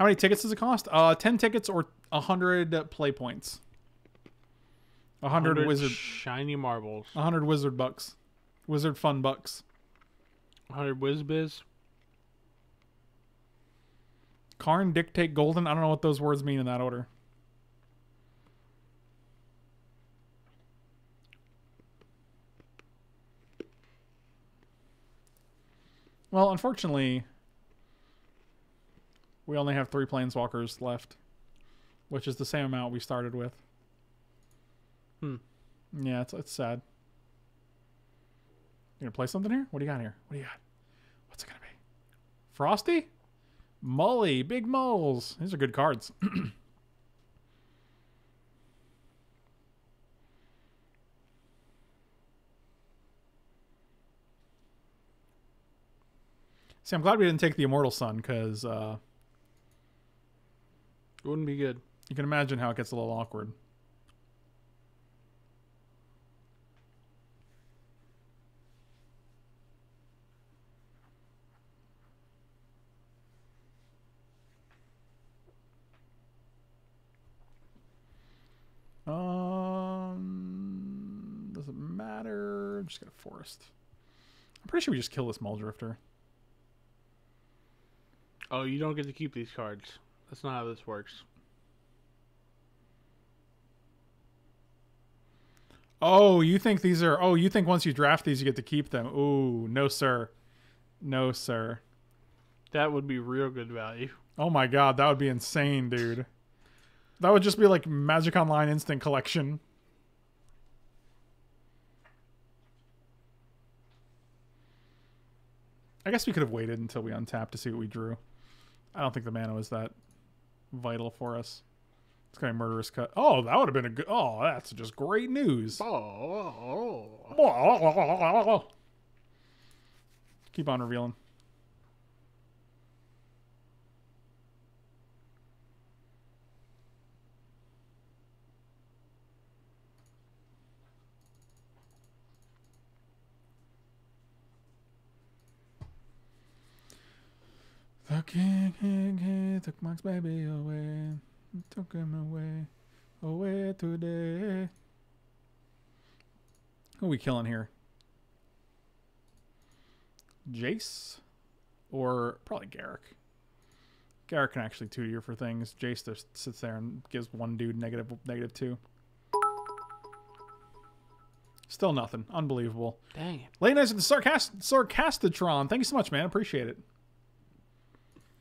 How many tickets does it cost? Uh, ten tickets or a hundred play points. A hundred 100 wizard, shiny marbles. a hundred wizard bucks, wizard fun bucks. 100 whiz biz. Karn dictate golden. I don't know what those words mean in that order. Well, unfortunately, we only have three planeswalkers left, which is the same amount we started with. Hmm. Yeah, it's it's sad. You gonna play something here? What do you got here? What do you got? What's it gonna be? Frosty? Molly, big moles. These are good cards. *clears throat* See, I'm glad we didn't take the Immortal Sun because uh, It wouldn't be good. you can imagine how it gets a little awkward. Um, doesn't matter? I'm Just got a forest. I'm pretty sure we just kill this Muldrifter. Oh, you don't get to keep these cards. That's not how this works. Oh, you think these are? Oh, you think once you draft these, you get to keep them? Ooh, no, sir, no, sir. That would be real good value. Oh my god, that would be insane, dude. That would just be like Magic Online Instant Collection. I guess we could have waited until we untapped to see what we drew. I don't think the mana was that vital for us. It's kind of murderous cut. Oh, that would have been a good. Oh, that's just great news. Oh, Keep on revealing. The king, king, he took Mark's baby away. Took him away, away today. Who are we killing here? Jace or probably Garruk. Garruk can actually two year for things. Jace just sits there and gives one dude negative negative two. Still nothing. Unbelievable. dang it. Late nights at the sarcast sarcastatron. Thank you so much, man. Appreciate it.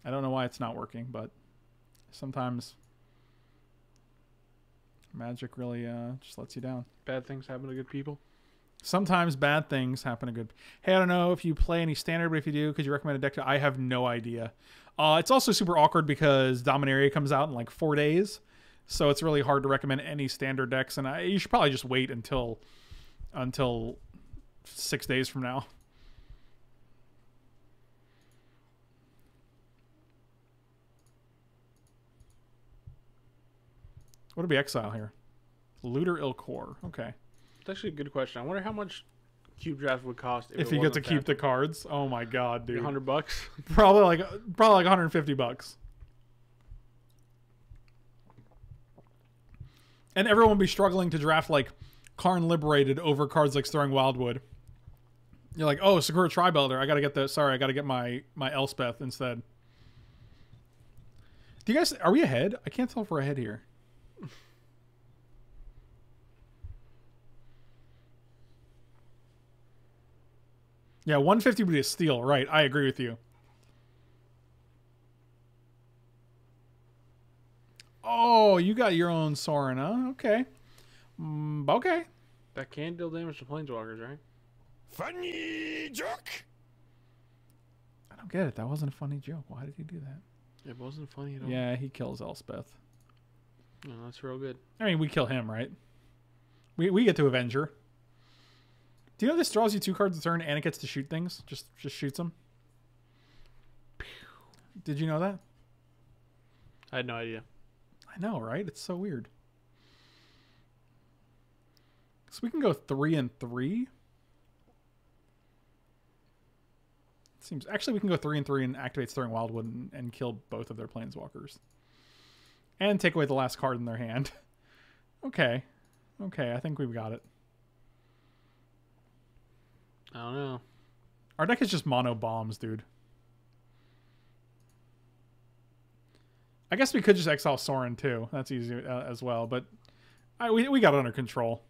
I don't know why it's not working, but sometimes magic really uh, just lets you down. Bad things happen to good people. Sometimes bad things happen to good. Hey, I don't know if you play any standard, but if you do, could you recommend a deck? To, I have no idea. Uh, it's also super awkward because Dominaria comes out in like four days, so it's really hard to recommend any standard decks. And I, you should probably just wait until until six days from now. What would be exile here? Looter il-Kor. Okay. It's actually a good question. I wonder how much cube draft would cost if you get to keep the cards. Oh my god, dude. hundred bucks. *laughs* *laughs* Probably like probably like 150 bucks. And everyone will be struggling to draft like Karn Liberated over cards like Stirring Wildwood. You're like, oh, Sakura-Tribe Elder. I gotta get the sorry, I gotta get my my Elspeth instead. Do you guys are we ahead? I can't tell if we're ahead here. Yeah, 150 would be a steal, right? I agree with you. Oh, you got your own Sorin, huh? Okay. Mm, okay. That can deal damage to planeswalkers, right? Funny joke. I don't get it. That wasn't a funny joke. Why did he do that? It wasn't funny at all. Yeah, he kills Elspeth. No, that's real good. I mean, we kill him, right? We we get to Avenger. Do you know this draws you two cards a turn and it gets to shoot things? Just just shoots them. Did you know that? I had no idea. I know, right? It's so weird. So we can go three and three. It Seems actually we can go three and three and activate Stirring Wildwood and, and kill both of their planeswalkers. And take away the last card in their hand. *laughs* okay. Okay, I think we've got it. I don't know. Our deck is just mono bombs, dude. I guess we could just exile Sorin too. That's easy uh, as well, but I, we we got it under control.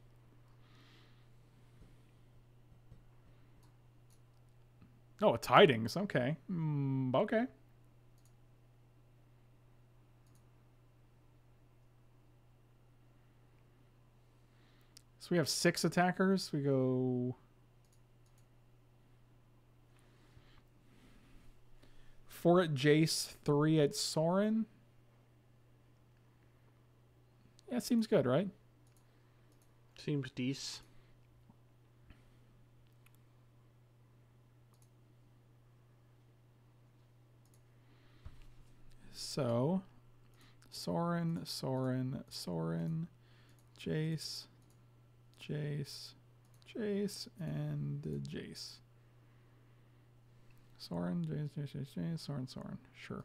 Oh, a tidings. Okay. Mm, okay. So we have six attackers. We go. Four at Jace, three at Sorin. Yeah, seems good, right? Seems decent. So, Sorin, Sorin, Sorin, Jace, Jace, Jace, and Jace. Sorin, Jace, Jace, Jace, Jace, Sorin, Sorin. Sure.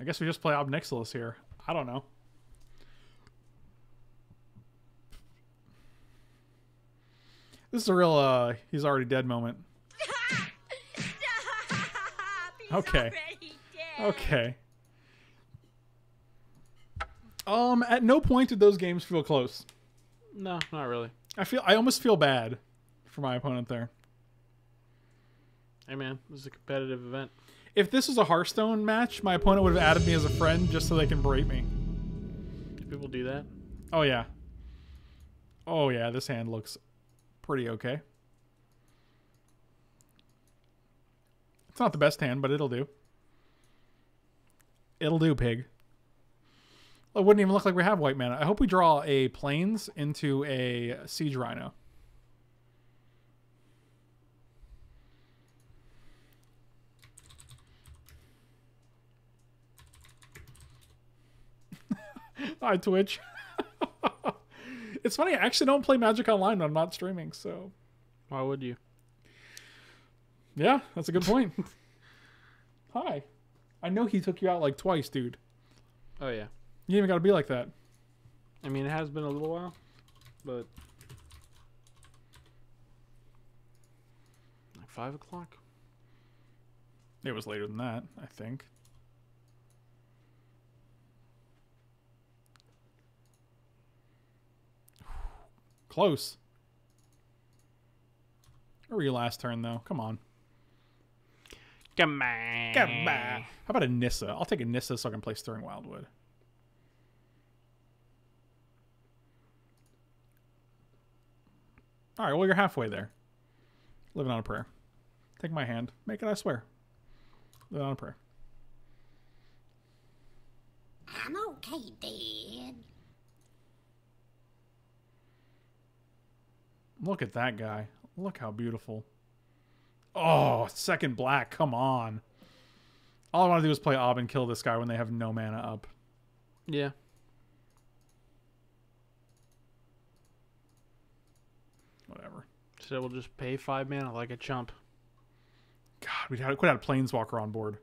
I guess we just play Ob Nixilis here. I don't know. This is a real uh he's already dead moment. *laughs* Okay. Okay. Um at no point did those games feel close. No, not really. I feel I almost feel bad for my opponent there. Hey man, this is a competitive event. If this was a Hearthstone match, my opponent would have added me as a friend just so they can berate me. Do people do that? Oh yeah. Oh yeah, this hand looks pretty okay. It's not the best hand, but it'll do. It'll do, pig. It wouldn't even look like we have white mana. I hope we draw a plains into a siege rhino. *laughs* Hi, Twitch. *laughs* it's funny, I actually don't play Magic Online when I'm not streaming, so Why would you? yeah, that's a good point. *laughs* Hi. I know he took you out like twice, dude. Oh yeah. You even got to be like that. I mean, it has been a little while, but like five o'clock. It was later than that, I think. *sighs* Close. Where were you last turn, though? Come on. Come on. Come on. How about a Nissa? I'll take a Nissa so I can play Stirring Wildwood. All right, well, you're halfway there. Living on a prayer. Take my hand. Make it, I swear. Living on a prayer. I'm okay, Dad. Look at that guy. Look how beautiful. Oh, second black. Come on. All I want to do is play Ob and kill this guy when they have no mana up. Yeah. Whatever. So we'll just pay five mana like a chump. God, we could have a Planeswalker on board.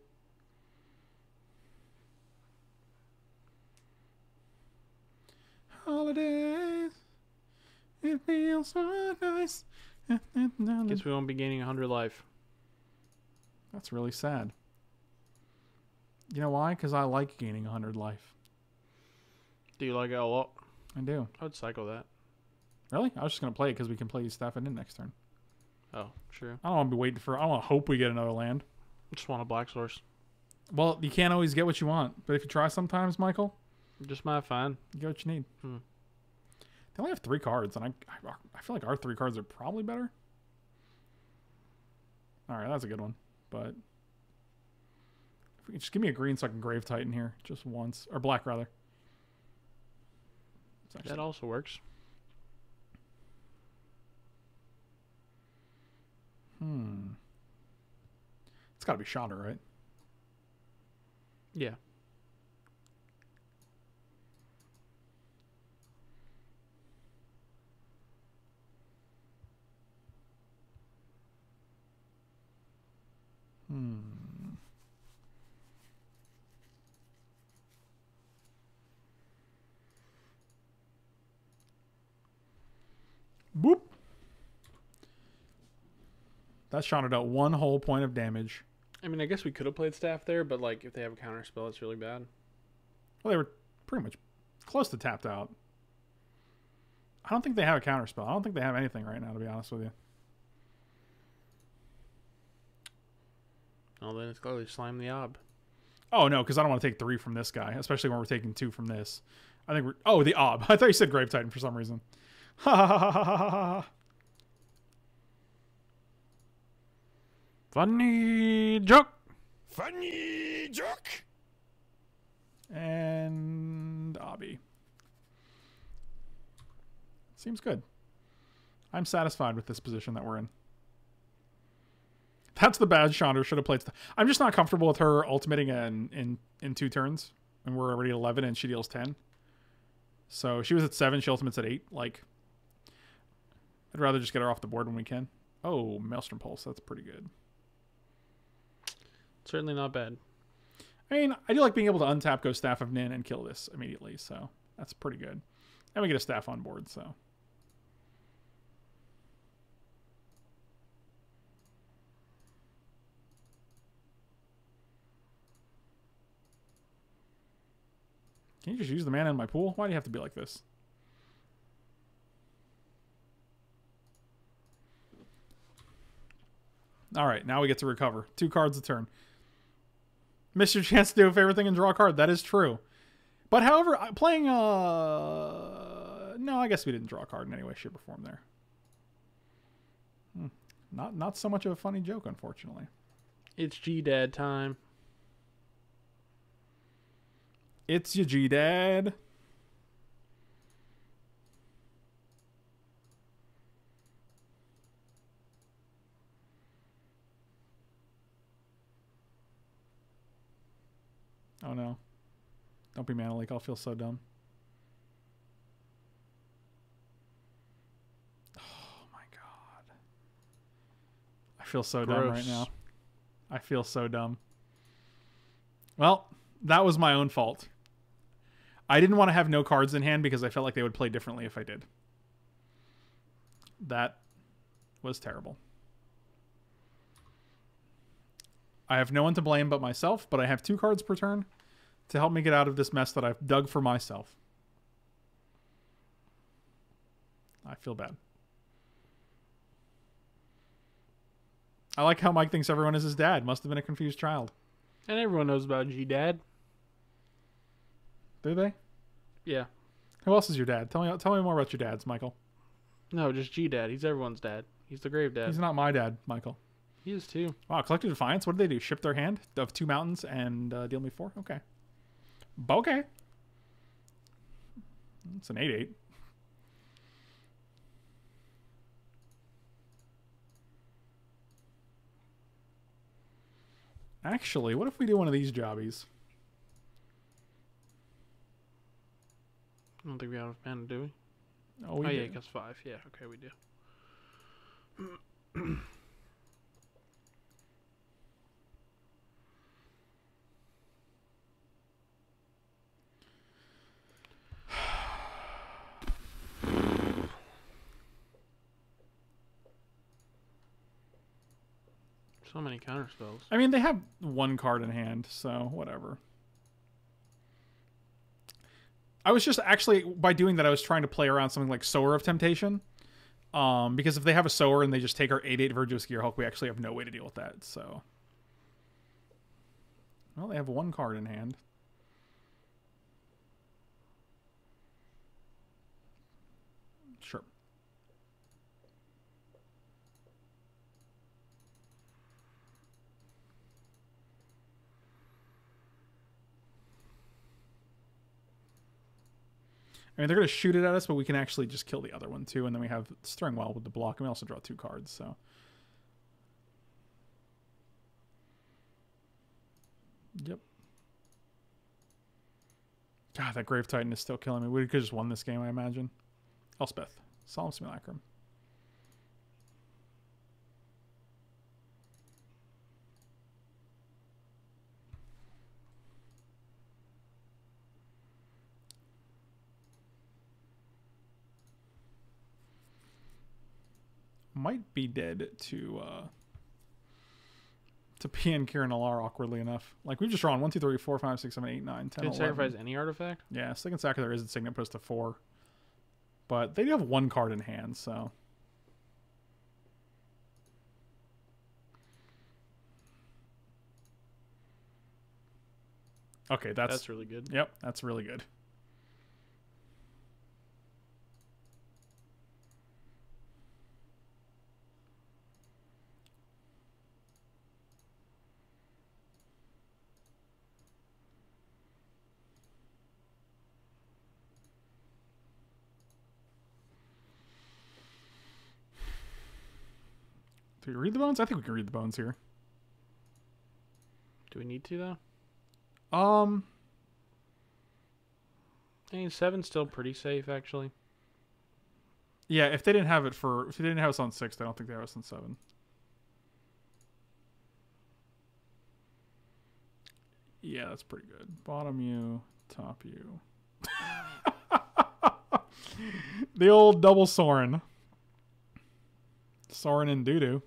Holidays. It feels so nice. Guess we won't be gaining 100 life. That's really sad. You know why? Because I like gaining 100 life. Do you like it a lot? I do. I would cycle that. Really? I was just going to play it because we can play Staff of Nin next turn. Oh, true. I don't want to be waiting for. I don't want to hope we get another land. I just want a black source. Well, you can't always get what you want, but if you try sometimes, Michael, Just my fine. you get what you need. Hmm. They only have three cards, and I, I, I feel like our three cards are probably better. All right, that's a good one, but if we can just give me a green so I can Grave Titan here just once, or black rather. That also works. Hmm. It's got to be Chandra, right? Yeah. Hmm. Boop. That Chandra out one whole point of damage. I mean, I guess we could have played staff there, but like if they have a counter spell, it's really bad. Well, they were pretty much close to tapped out. I don't think they have a counter spell. I don't think they have anything right now, to be honest with you. Well, then it's clearly slime the ob. Oh no, because I don't want to take three from this guy, especially when we're taking two from this. I think we're. Oh, the ob. *laughs* I thought you said Grave Titan for some reason. Ha ha ha ha ha ha ha. Funny joke. Funny joke. And Obby. Seems good. I'm satisfied with this position that we're in. That's the bad Chandra should have played. I'm just not comfortable with her ultimating in in in two turns, and we're already at 11 and she deals 10. So she was at seven. She ultimates at eight. Like, I'd rather just get her off the board when we can. Oh, Maelstrom Pulse. That's pretty good. Certainly not bad. I mean, I do like being able to untap, go Staff of Nin, and kill this immediately. So that's pretty good. And we get a staff on board. So Can you just use the mana in my pool? Why do you have to be like this? All right, now we get to recover. Two cards a turn. Missed your *laughs* chance to do a favorite thing and draw a card. That is true. But however, playing uh no, I guess we didn't draw a card in any way, shape, or form there. Hmm. Not not so much of a funny joke, unfortunately. It's G Dad time. It's your G Dad. Oh no. Don't be Mana Leak, I'll feel so dumb. Oh my god. I feel so dumb right now. I feel so dumb. Well, that was my own fault. I didn't want to have no cards in hand because I felt like they would play differently if I did. That was terrible. I have no one to blame but myself, but I have two cards per turn to help me get out of this mess that I've dug for myself. I feel bad. I like how Mike thinks everyone is his dad. Must have been a confused child. And everyone knows about G Dad. Do they? Yeah. Who else is your dad? Tell me tell me more about your dads, Michael. No, just G Dad. He's everyone's dad. He's the grave dad. He's not my dad, Michael. he is too. Wow, Collective Defiance. What did they do? Ship their hand of two mountains and uh, deal me four. Okay. Okay. It's an eight eight. Actually, what if we do one of these jobbies? I don't think we have a mana, do we? Oh, we oh, yeah, guess five. Yeah, okay, we do. *clears throat* So many counter spells. I mean, they have one card in hand, so whatever. I was just actually by doing that, I was trying to play around something like Sower of Temptation, um, because if they have a Sower and they just take our eight eight Verdurous Gearhulk, we actually have no way to deal with that. So, well, they have one card in hand. Sure. I mean, they're going to shoot it at us, but we can actually just kill the other one too, and then we have Stirring Well with the block, and we also draw two cards. So, yep. God, that Grave Titan is still killing me. We could just won this game, I imagine. Elspeth, Solemn Simulacrum. Might be dead to uh to Pia and Kiran Nalaar awkwardly enough. Like we've just drawn 1, 2, 3, 4, 5, 6, 7, 8, 9, 10, Didn't 11. sacrifice any artifact? Yeah, second sack their is signet puts to four. But they do have one card in hand, so Okay, that's, That's really good. Yep, that's really good. We read the bones? I think we can read the bones here. Do we need to though? Um, I mean, seven's still pretty safe actually. yeah, if they didn't have it for if they didn't have us on six, I don't think they have us on seven. Yeah, that's pretty good. Bottom you, top you. *laughs* the old double Sorin. Sorin and Doodoo.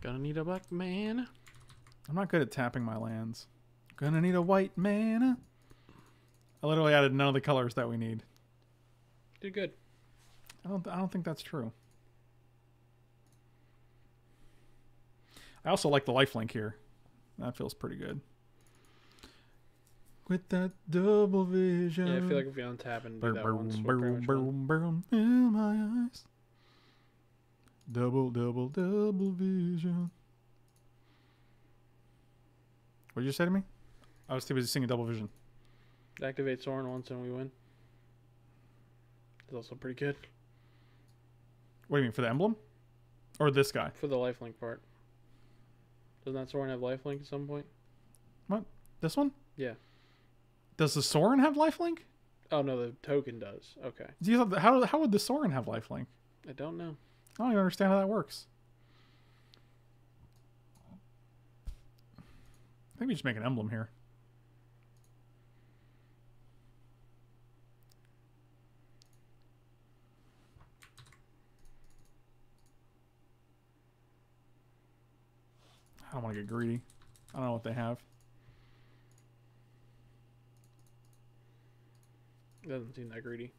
Gonna need a black man. I'm not good at tapping my lands. Gonna need a white mana. I literally added none of the colors that we need. Did good. I don't. I don't think that's true. I also like the lifelink here. That feels pretty good. With that double vision. Yeah, I feel like if we untap and do Boom, that boom, once, we're pretty boom, much won. boom, boom, in my eyes. Double, double, double vision. What did you say to me? I was too busy singing double vision. Activate Sorin once and we win. It's also pretty good What do you mean for the emblem, or this guy? for the lifelink part. Doesn't that Sorin have lifelink at some point? What? This one? Yeah. Does the Sorin have lifelink? Oh no, the token does. Okay, Do you have the, how how would the Sorin have lifelink? I don't know. I don't even understand how that works. I think we just make an emblem here. I don't want to get greedy. I don't know what they have. Doesn't seem that greedy.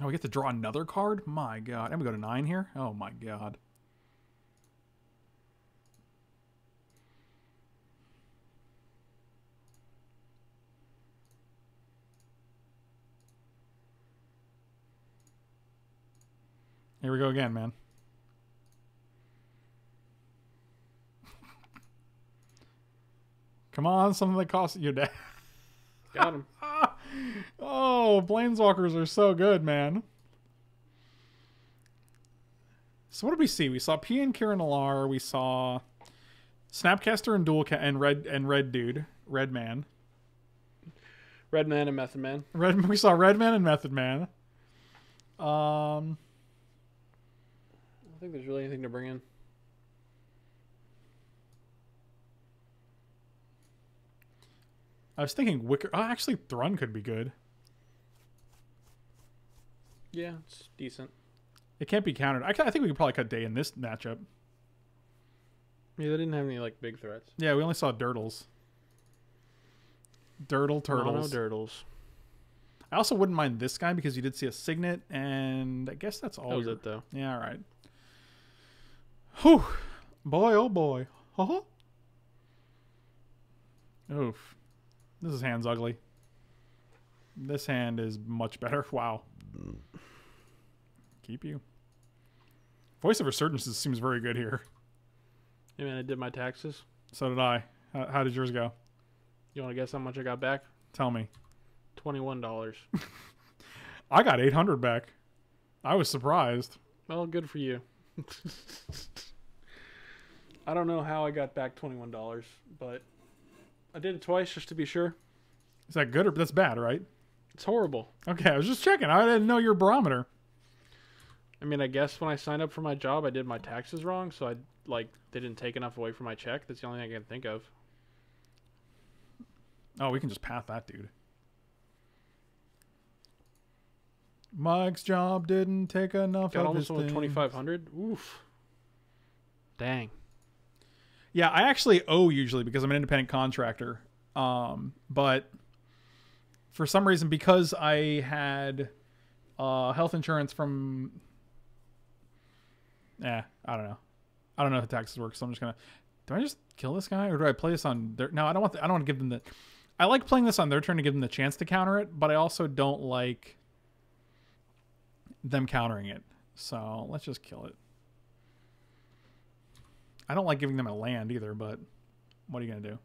Oh, we get to draw another card? My god. And we go to nine here? Oh my god. Here we go again, man. *laughs* Come on, something that costs you death. Got him. Oh, planeswalkers are so good, man. So what did we see? We saw Pia and Kiran Nalaar. We saw Snapcaster and Dual Ca- and Red and Red Dude, Red Man. Red Man and Method Man. Red. *laughs* We saw Red Man and Method Man. Um, I don't think there's really anything to bring in. I was thinking Wicker. Oh, actually, Thrun could be good. Yeah, it's decent. It can't be countered. I, I think we could probably cut Day in this matchup. Yeah, they didn't have any like big threats. Yeah, we only saw Dirtles. Dirtle Mono Turtles. Dirtles. I also wouldn't mind this guy because you did see a Signet, and I guess that's all. That was your- it though. Yeah, all right. Whew. Boy, oh boy. Uh-huh. Oof. This is hand's ugly. This hand is much better. Wow. Keep you. Voice of Resurgence seems very good here. Hey man, I did my taxes. So did I. How, how did yours go? You want to guess how much I got back? Tell me. Twenty-one dollars. *laughs* I got 800 back. I was surprised. well, good for you. *laughs* I don't know how I got back twenty-one dollars, but I did it twice just to be sure. Is that good or that's bad, right? It's horrible. Okay, I was just checking. I didn't know your barometer. I mean, I guess when I signed up for my job, I did my taxes wrong, so I like they didn't take enough away from my check. That's the only thing I can think of. Oh, we can just path that dude. Mike's job didn't take enough Got of almost his over twenty-five hundred. Oof. Dang. Yeah, I actually owe usually because I'm an independent contractor. Um, but for some reason, because I had uh, health insurance from, yeah, I don't know. I don't know how taxes work, so I'm just gonna. Do I just kill this guy, or do I play this on their? No, I don't want. The, I don't want to give them the. I like playing this on their turn to give them the chance to counter it, but I also don't like them countering it. So let's just kill it. I don't like giving them a land either, but what are you gonna do?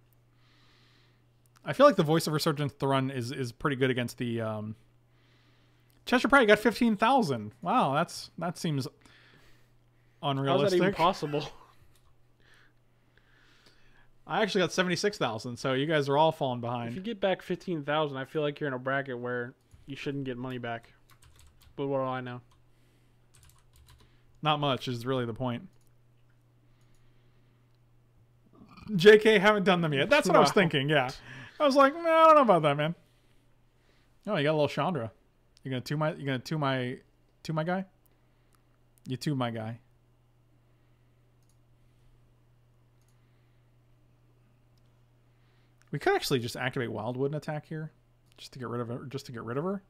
I feel like the voice of Resurgence Thrun is is pretty good against the um Chester Pride got fifteen thousand. Wow, that's that seems unrealistic. How's that even possible? I actually got seventy six thousand, so you guys are all falling behind. if you get back fifteen thousand, I feel like you're in a bracket where you shouldn't get money back. But what do I know? Not much is really the point. JK haven't done them yet. That's what I was thinking. Yeah, I was like, nah, I don't know about that, man. Oh, you got a little Chandra. You're gonna two my? You're gonna two my? Two my guy? You two my guy. We could actually just activate Wildwood and attack here, just to get rid of her. Just to get rid of her.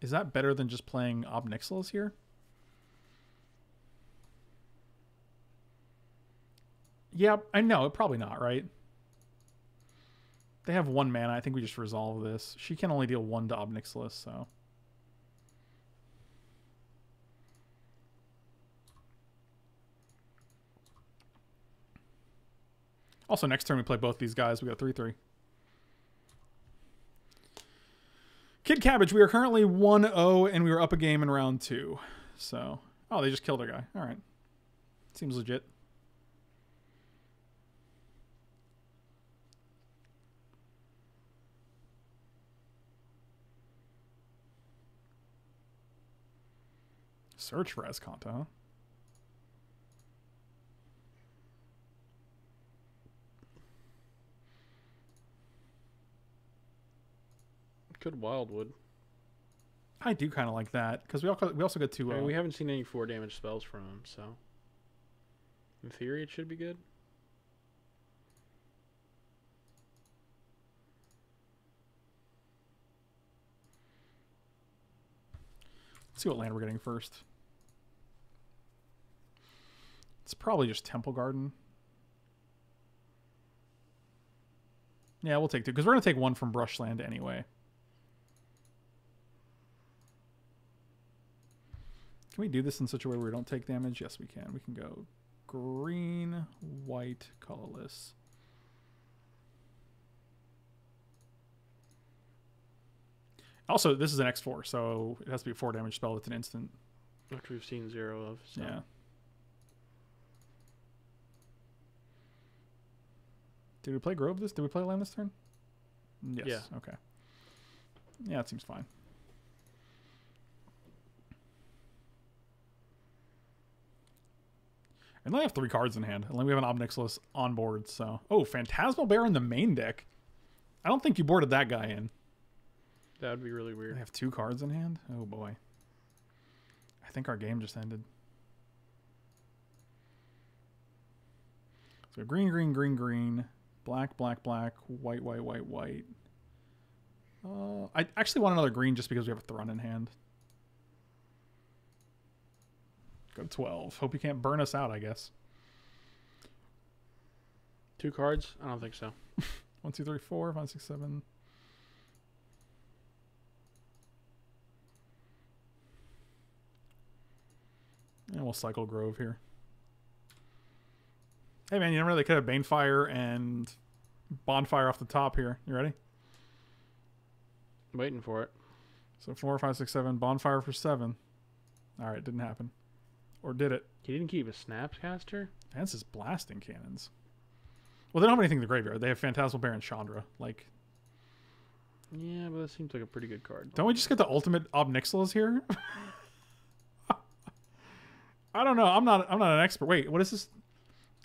Is that better than just playing Ob Nixilis here? Yeah, I know. Probably not, right? They have one mana. I think we just resolve this. She can only deal one to Ob Nixilis, so. Also, next turn we play both these guys. We got 3 3. Kid Cabbage, we are currently 1 0, and we were up a game in round two. So. Oh, they just killed our guy. All right. Seems legit. Search for Azcanta, huh? Good Wildwood. I do kind of like that because we also we also get to I uh, mean, we haven't seen any four damage spells from him, so in theory it should be good. Let's see what land we're getting first. It's probably just Temple Garden. Yeah, we'll take two because we're gonna take one from Brushland anyway. Can we do this in such a way where we don't take damage? Yes, we can. We can go green, white, colorless. Also, this is an X4, so it has to be a four damage spell. It's an instant. Which we've seen zero of. So. Yeah. Did we play Grove this? Did we play land this turn? Yes. Yeah. Okay. Yeah, it seems fine. And I have three cards in hand. And then we have an Ob Nixilis on board, so. Oh, Phantasmal Bear in the main deck. I don't think you boarded that guy in. That would be really weird. I have two cards in hand? Oh boy. I think our game just ended. So green, green, green, green, black, black, black, white, white, white, white. Uh, I actually want another green just because we have a Thrun in hand. Go 12. Hope you can't burn us out, I guess. Two cards? I don't think so. *laughs* One, two, three, four, five, six, seven. And we'll cycle Grove here. Hey man, you never know they could have Banefire and Bonfire off the top here. You ready? waiting for it. So four, five, six, seven. Bonfire for seven. All right, didn't happen. Or did it? He didn't keep a Snapcaster? Vance is blasting cannons. Well, they don't have anything in the graveyard. They have Phantasmal Bear and Chandra. Like, Yeah, but that seems like a pretty good card. Don't we just get the ultimate Ob Nixilis here? *laughs* I don't know. I'm not. I'm not an expert. Wait, what is this?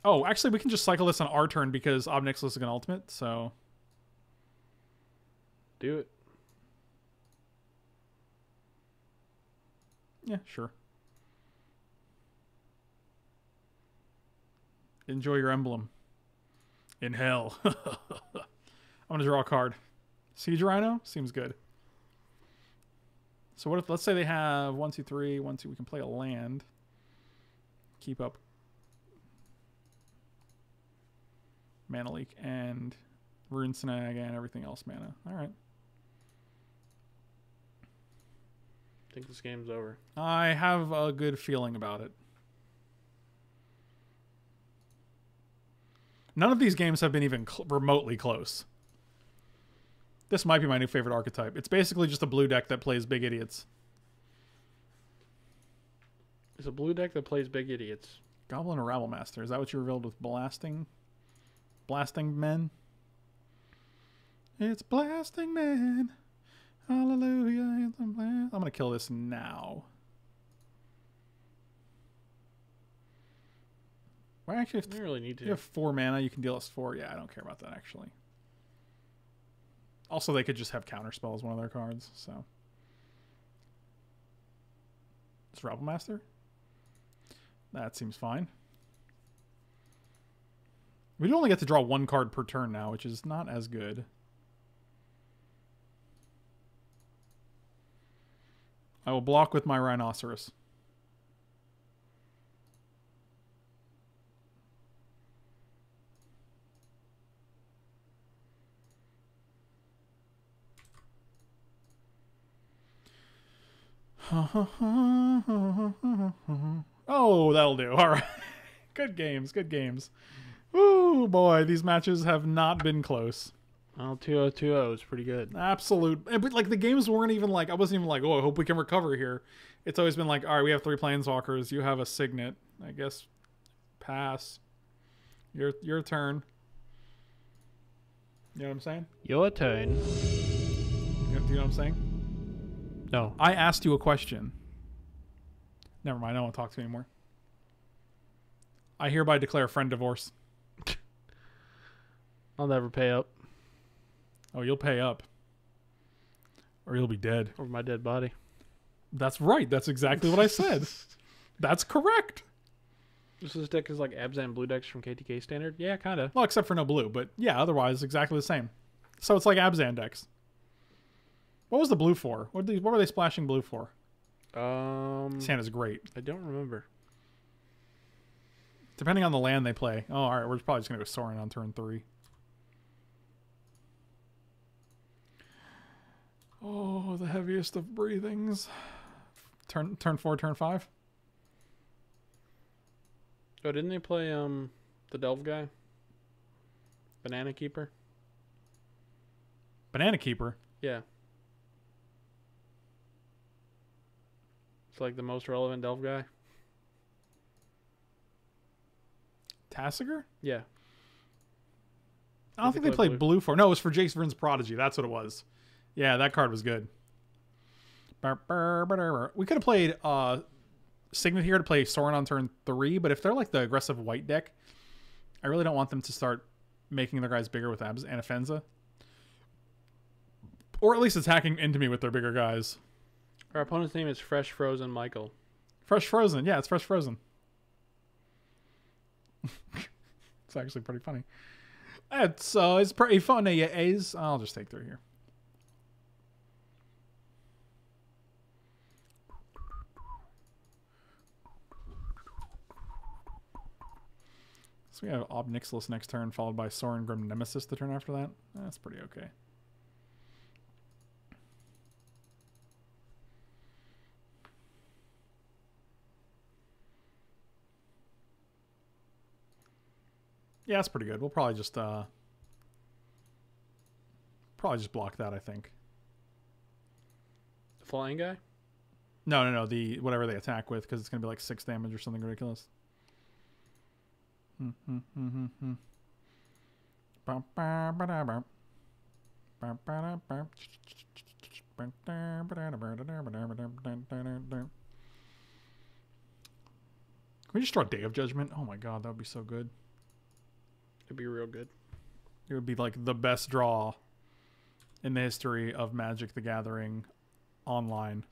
Oh, actually, we can just cycle this on our turn because Ob Nixilis is an ultimate. So Do it. yeah, sure. Enjoy your emblem. In hell. *laughs* I'm gonna draw a card. Siege Rhino seems good. So what if let's say they have one, two, three, one, two. We can play a land. Keep up. Mana leak and rune snag and everything else mana. All right. I think this game's over. I have a good feeling about it. None of these games have been even cl- remotely close. This might be my new favorite archetype. It's basically just a blue deck that plays big idiots. It's a blue deck that plays big idiots. Goblin or Rabble Master. Is that what you revealed with blasting? Blasting men? It's blasting men. Hallelujah. It's a blast. I'm going to kill this now. Well, actually, if don't really need to. you have four mana, you can deal us four. Yeah, I don't care about that, actually. Also, they could just have counter spells one of their cards, so. It's Rabble Master? That seems fine. We do only get to draw one card per turn now, which is not as good. I will block with my Rhinoceros. *laughs* oh, that'll do. All right. *laughs* good games. Good games. Ooh, boy, these matches have not been close. Well, 2020 is pretty good. Absolute. But like the games weren't even like I wasn't even like, oh, I hope we can recover here. It's always been like, all right, we have three planeswalkers. You have a signet. I guess pass. Your your turn. You know what I'm saying? Your turn. You know, do you know what I'm saying? No. I asked you a question. Never mind. I don't want to talk to you anymore. I hereby declare a friend divorce. I'll never pay up Oh, you'll pay up. Or you'll be dead. over my dead body. That's right. That's exactly what I said. *laughs* That's correct. This this deck is like Abzan blue decks from KTK standard. Yeah, kind of. Well, except for no blue, but yeah, otherwise exactly the same. So it's like Abzan decks. What was the blue for? What, they, what were they splashing blue for? Um, Santa's great. I don't remember. Depending on the land they play. Oh, all right. We're probably just gonna go Sorin on turn three. Oh, the heaviest of breathings. Turn turn four, turn five. Oh, didn't they play um the Delve guy? Banana Keeper. Banana Keeper. Yeah. It's like the most relevant Delve guy. Tasigur? Yeah. I don't think they they play played blue. for. No, it was for Jace Vryn's Prodigy. That's what it was. Yeah, that card was good. We could have played uh Signet here to play Sorin on turn three, but if they're like the aggressive white deck, I really don't want them to start making their guys bigger with Abs and Offenza. Or at least attacking into me with their bigger guys. Our opponent's name is Fresh Frozen Michael. Fresh Frozen. Yeah, it's Fresh Frozen. *laughs* it's actually pretty funny. It's uh, it's pretty funny. It is. I'll just take three here. So we have Ob Nixilis next turn, followed by Sorin Grim Nemesis the turn after that. That's pretty okay. Yeah, that's pretty good. We'll probably just uh probably just block that, I think. The flying guy? No, no, no, the whatever they attack with because it's going to be like 6 damage or something ridiculous. Can we just draw Day of Judgment? Oh my god, that would be so good. It'd be real good. It would be like the best draw in the history of Magic the Gathering online.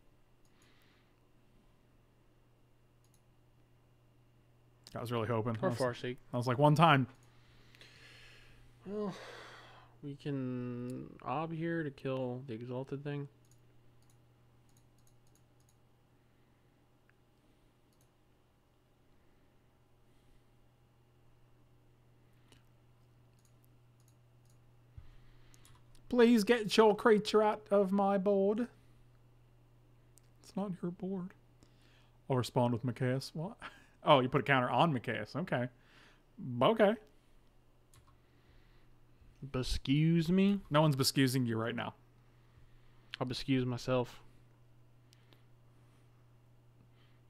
I was really hoping. I Or was, Farseek. I was like, one time. Well, we can ob here to kill the exalted thing. Please get your creature out of my board. It's not your board. I'll respond with Mikaeus. What? *laughs* Oh, you put a counter on Mikaeus. Okay. Okay. Excuse me? No one's bescusing you right now. I'll excuse myself.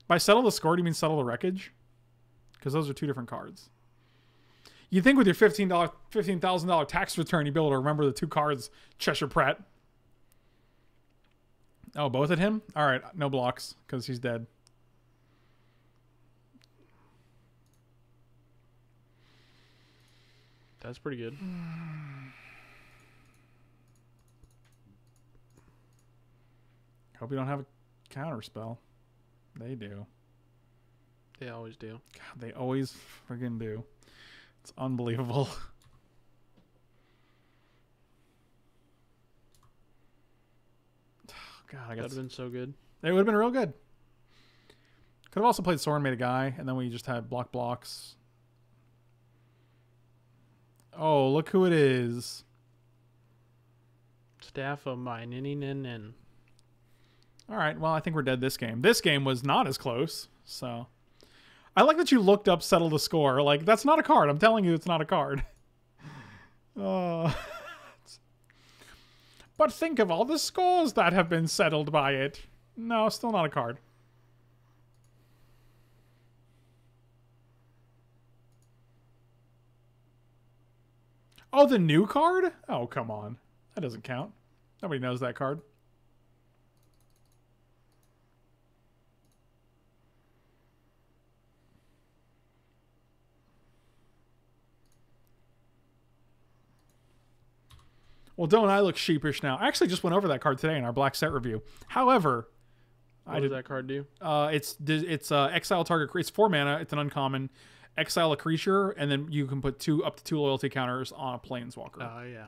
By settle the score, do you mean settle the wreckage? Because those are two different cards. You think with your fifteen dollar, fifteen thousand dollar tax return, you'd be able to remember the two cards, Cheshire Pratt. Oh, both at him. All right, no blocks because he's dead. That's pretty good. *sighs* Hope you don't have a counter spell. They do. They always do. God, they always friggin' do. It's unbelievable. *laughs* God, I guess. That'd have been so good. It would have been real good. Could have also played Sorin made a guy, and then we just had block blocks. Oh, look who it is. Staff of my ninny nin nin. All right, well, I think we're dead this game. This game was not as close, so. I like that you looked up settle the score. Like, that's not a card. I'm telling you, it's not a card. Uh, *laughs* *laughs* but think of all the scores that have been settled by it. No, still not a card. Oh, the new card? Oh, come on. That doesn't count. Nobody knows that card. Well, don't I look sheepish now? I actually just went over that card today in our black set review. However, What I does did. that card do? Uh, it's it's uh, exile target. It's four mana. It's an uncommon. Exile a creature, and then you can put two up to two loyalty counters on a planeswalker. Oh, yeah.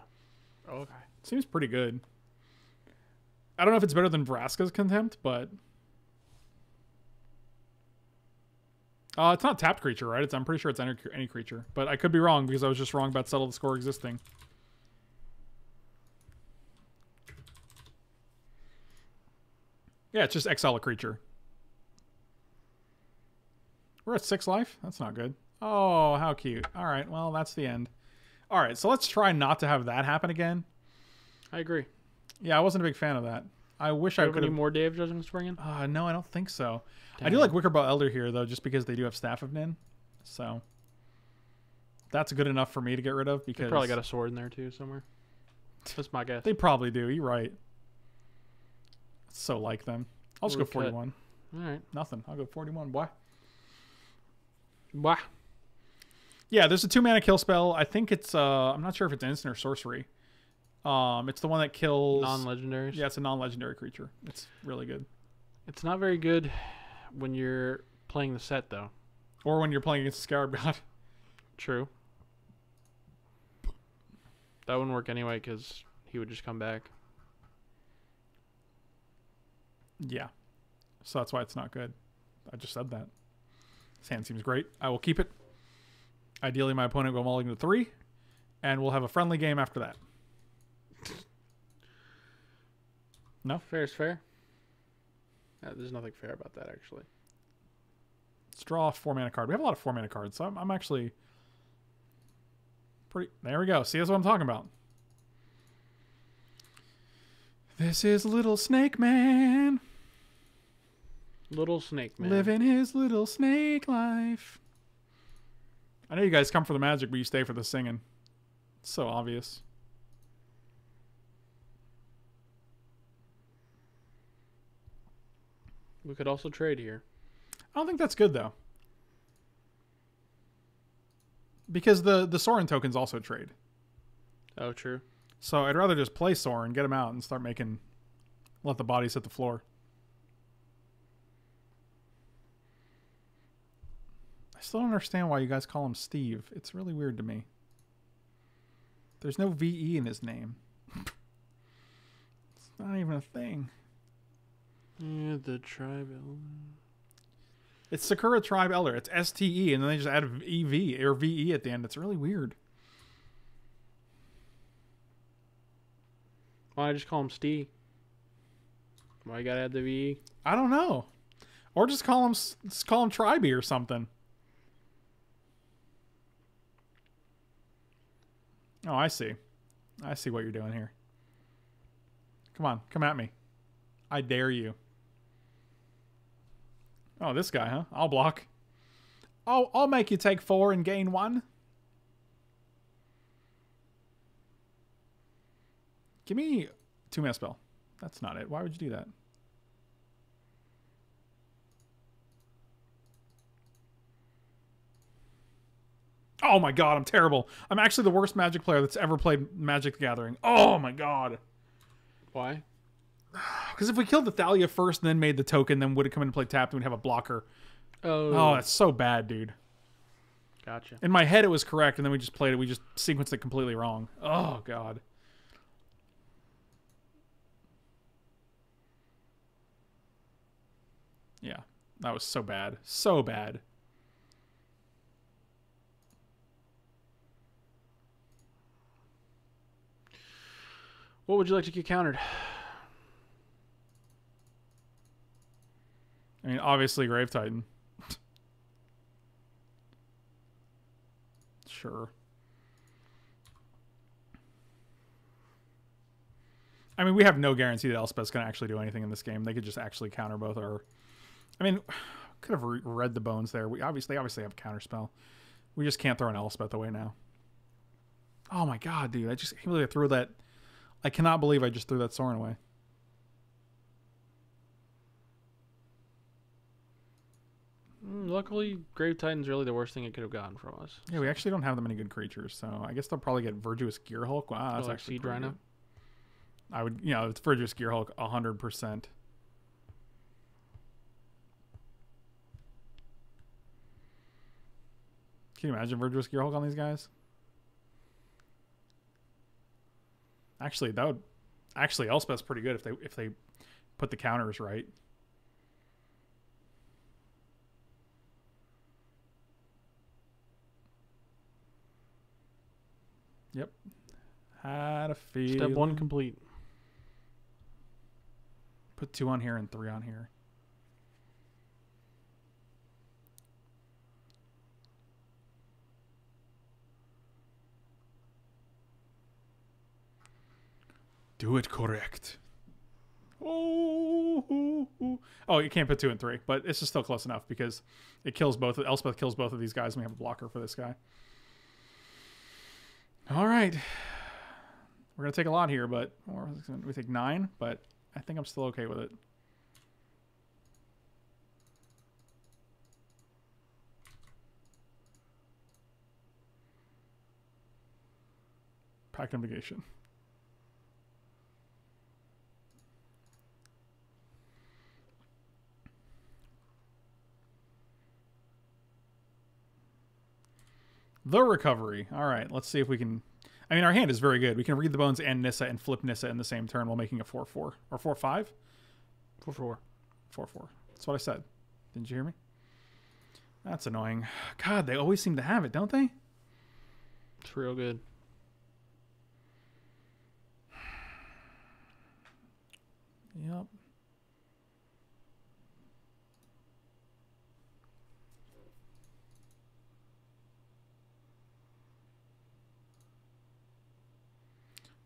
Okay. Seems pretty good. I don't know if it's better than Vraska's Contempt, but uh, it's not tapped creature, right? It's I'm pretty sure it's any, any creature, but I could be wrong because I was just wrong about settle the score existing. Yeah, it's just exile a creature. We're at six life. That's not good. Oh, how cute. All right, well that's the end. All right, so let's try not to have that happen again. I agree. Yeah, I wasn't a big fan of that. I wish I could have. more Day of Judgment Springing? Uh, no, I don't think so. I do like Wickerbough Elder here though, just because they do have Staff of Nin. So that's good enough for me to get rid of They because probably got a sword in there too somewhere. That's my guess. They probably do. You're right. So like them. I'll just go What do we cut? 41. All right. Nothing. I'll go 41. Why? Wah. Yeah, there's a two mana kill spell. I think it's uh I'm not sure if it's instant or sorcery. Um it's the one that kills Non-legendaries. Yeah, it's a non-legendary creature. It's really good. It's not very good when you're playing the set though. Or when you're playing against a Scarab God. *laughs* True. That wouldn't work anyway because he would just come back. Yeah. So that's why it's not good. I just said that. Hand seems great. I will keep it. Ideally, my opponent will mulligan to three, and we'll have a friendly game after that. No? Fair is fair. Uh, there's nothing fair about that actually. Let's draw a four mana card. We have a lot of four mana cards, so I'm, I'm actually pretty. There we go. See, that's what I'm talking about. This is Little Snake Man Little Snake Man. living his little snake life. I know you guys come for the magic, but you stay for the singing. It's so obvious. We could also trade here. I don't think that's good though. Because the the Sorin tokens also trade. Oh, true. So I'd rather just play Sorin, get him out, and start making let the bodies hit the floor. I still don't understand why you guys call him Steve. It's really weird to me. There's no VE in his name. it's not even a thing. Yeah, the tribe. element. It's Sakura Tribe Elder. It's STE, and then they just add EV or VE at the end. It's really weird. Why I just call him Steve? Why you gotta add the V? I don't know. Or just call him just call him Tribe or something. Oh, I see. I see what you're doing here. Come on, come at me. I dare you. Oh, this guy, huh? I'll block. Oh, I'll make you take four and gain one. Give me two mana spell. That's not it. Why would you do that? Oh my god, I'm terrible. I'm actually the worst Magic player that's ever played Magic the Gathering. Oh my god. Why? Because if we killed the Thalia first and then made the token, then would have come in and played tapped and we'd have a blocker. Oh, Oh, that's so bad, dude. gotcha. In my head, it was correct, and then we just played it. We just sequenced it completely wrong. Oh god. Yeah, that was so bad. So bad. What would you like to get countered? I mean, obviously, Grave Titan. sure. I mean, we have no guarantee that Elspeth's going to actually do anything in this game. They could just actually counter both our. I mean, *sighs* could have re- read the bones there. We obviously they obviously have counter spell. We just can't throw an Elspeth away now. Oh my god, dude! I just can't believe I threw that. I cannot believe I just threw that Sorin away. Mm, luckily, Grave Titan's really the worst thing it could have gotten from us. Yeah, we actually don't have that many good creatures, so I guess they'll probably get Verdurous Gearhulk. Wow, that's like actually Seed pretty Rhino? good. I would, you know, it's Verdurous Gearhulk, hundred percent. Can you imagine Verdurous Gearhulk on these guys? Actually, that would actually Elspeth's pretty good if they if they put the counters right. Yep. Had a feel. Step one complete. Put two on here and three on here. Do it correct. Oh, ooh, ooh. oh, you can't put two and three, but it's just still close enough because it kills both. Elspeth kills both of these guys, and we have a blocker for this guy. All right, we're gonna take a lot here, but we take nine, but I think I'm still okay with it. Pack navigation. The recovery. All right, let's see if we can. I mean, our hand is very good. We can read the bones and Nissa and flip Nissa in the same turn while making a 4 4 or 4 5? Four four. 4 4. That's what I said. Didn't you hear me? That's annoying. God, they always seem to have it, don't they? It's real good. Yep.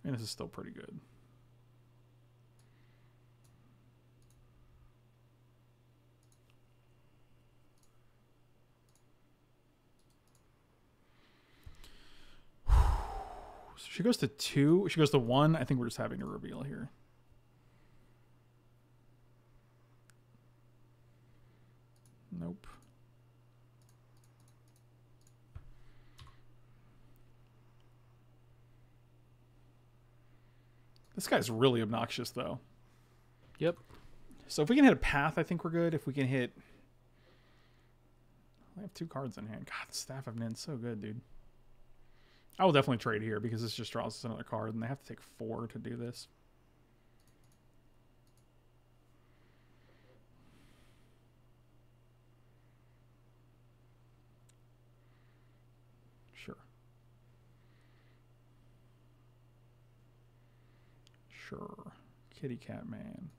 And this is still pretty good. *sighs* So she goes to two. She goes to one. I think we're just having a reveal here. Nope. This guy's really obnoxious, though. Yep. So if we can hit a path, I think we're good. If we can hit... I have two cards in hand. God, the Staff of Nin, so good, dude. I will definitely trade here because this just draws us another card, and they have to take four to do this. Sure. Sure. Kitty Cat Man.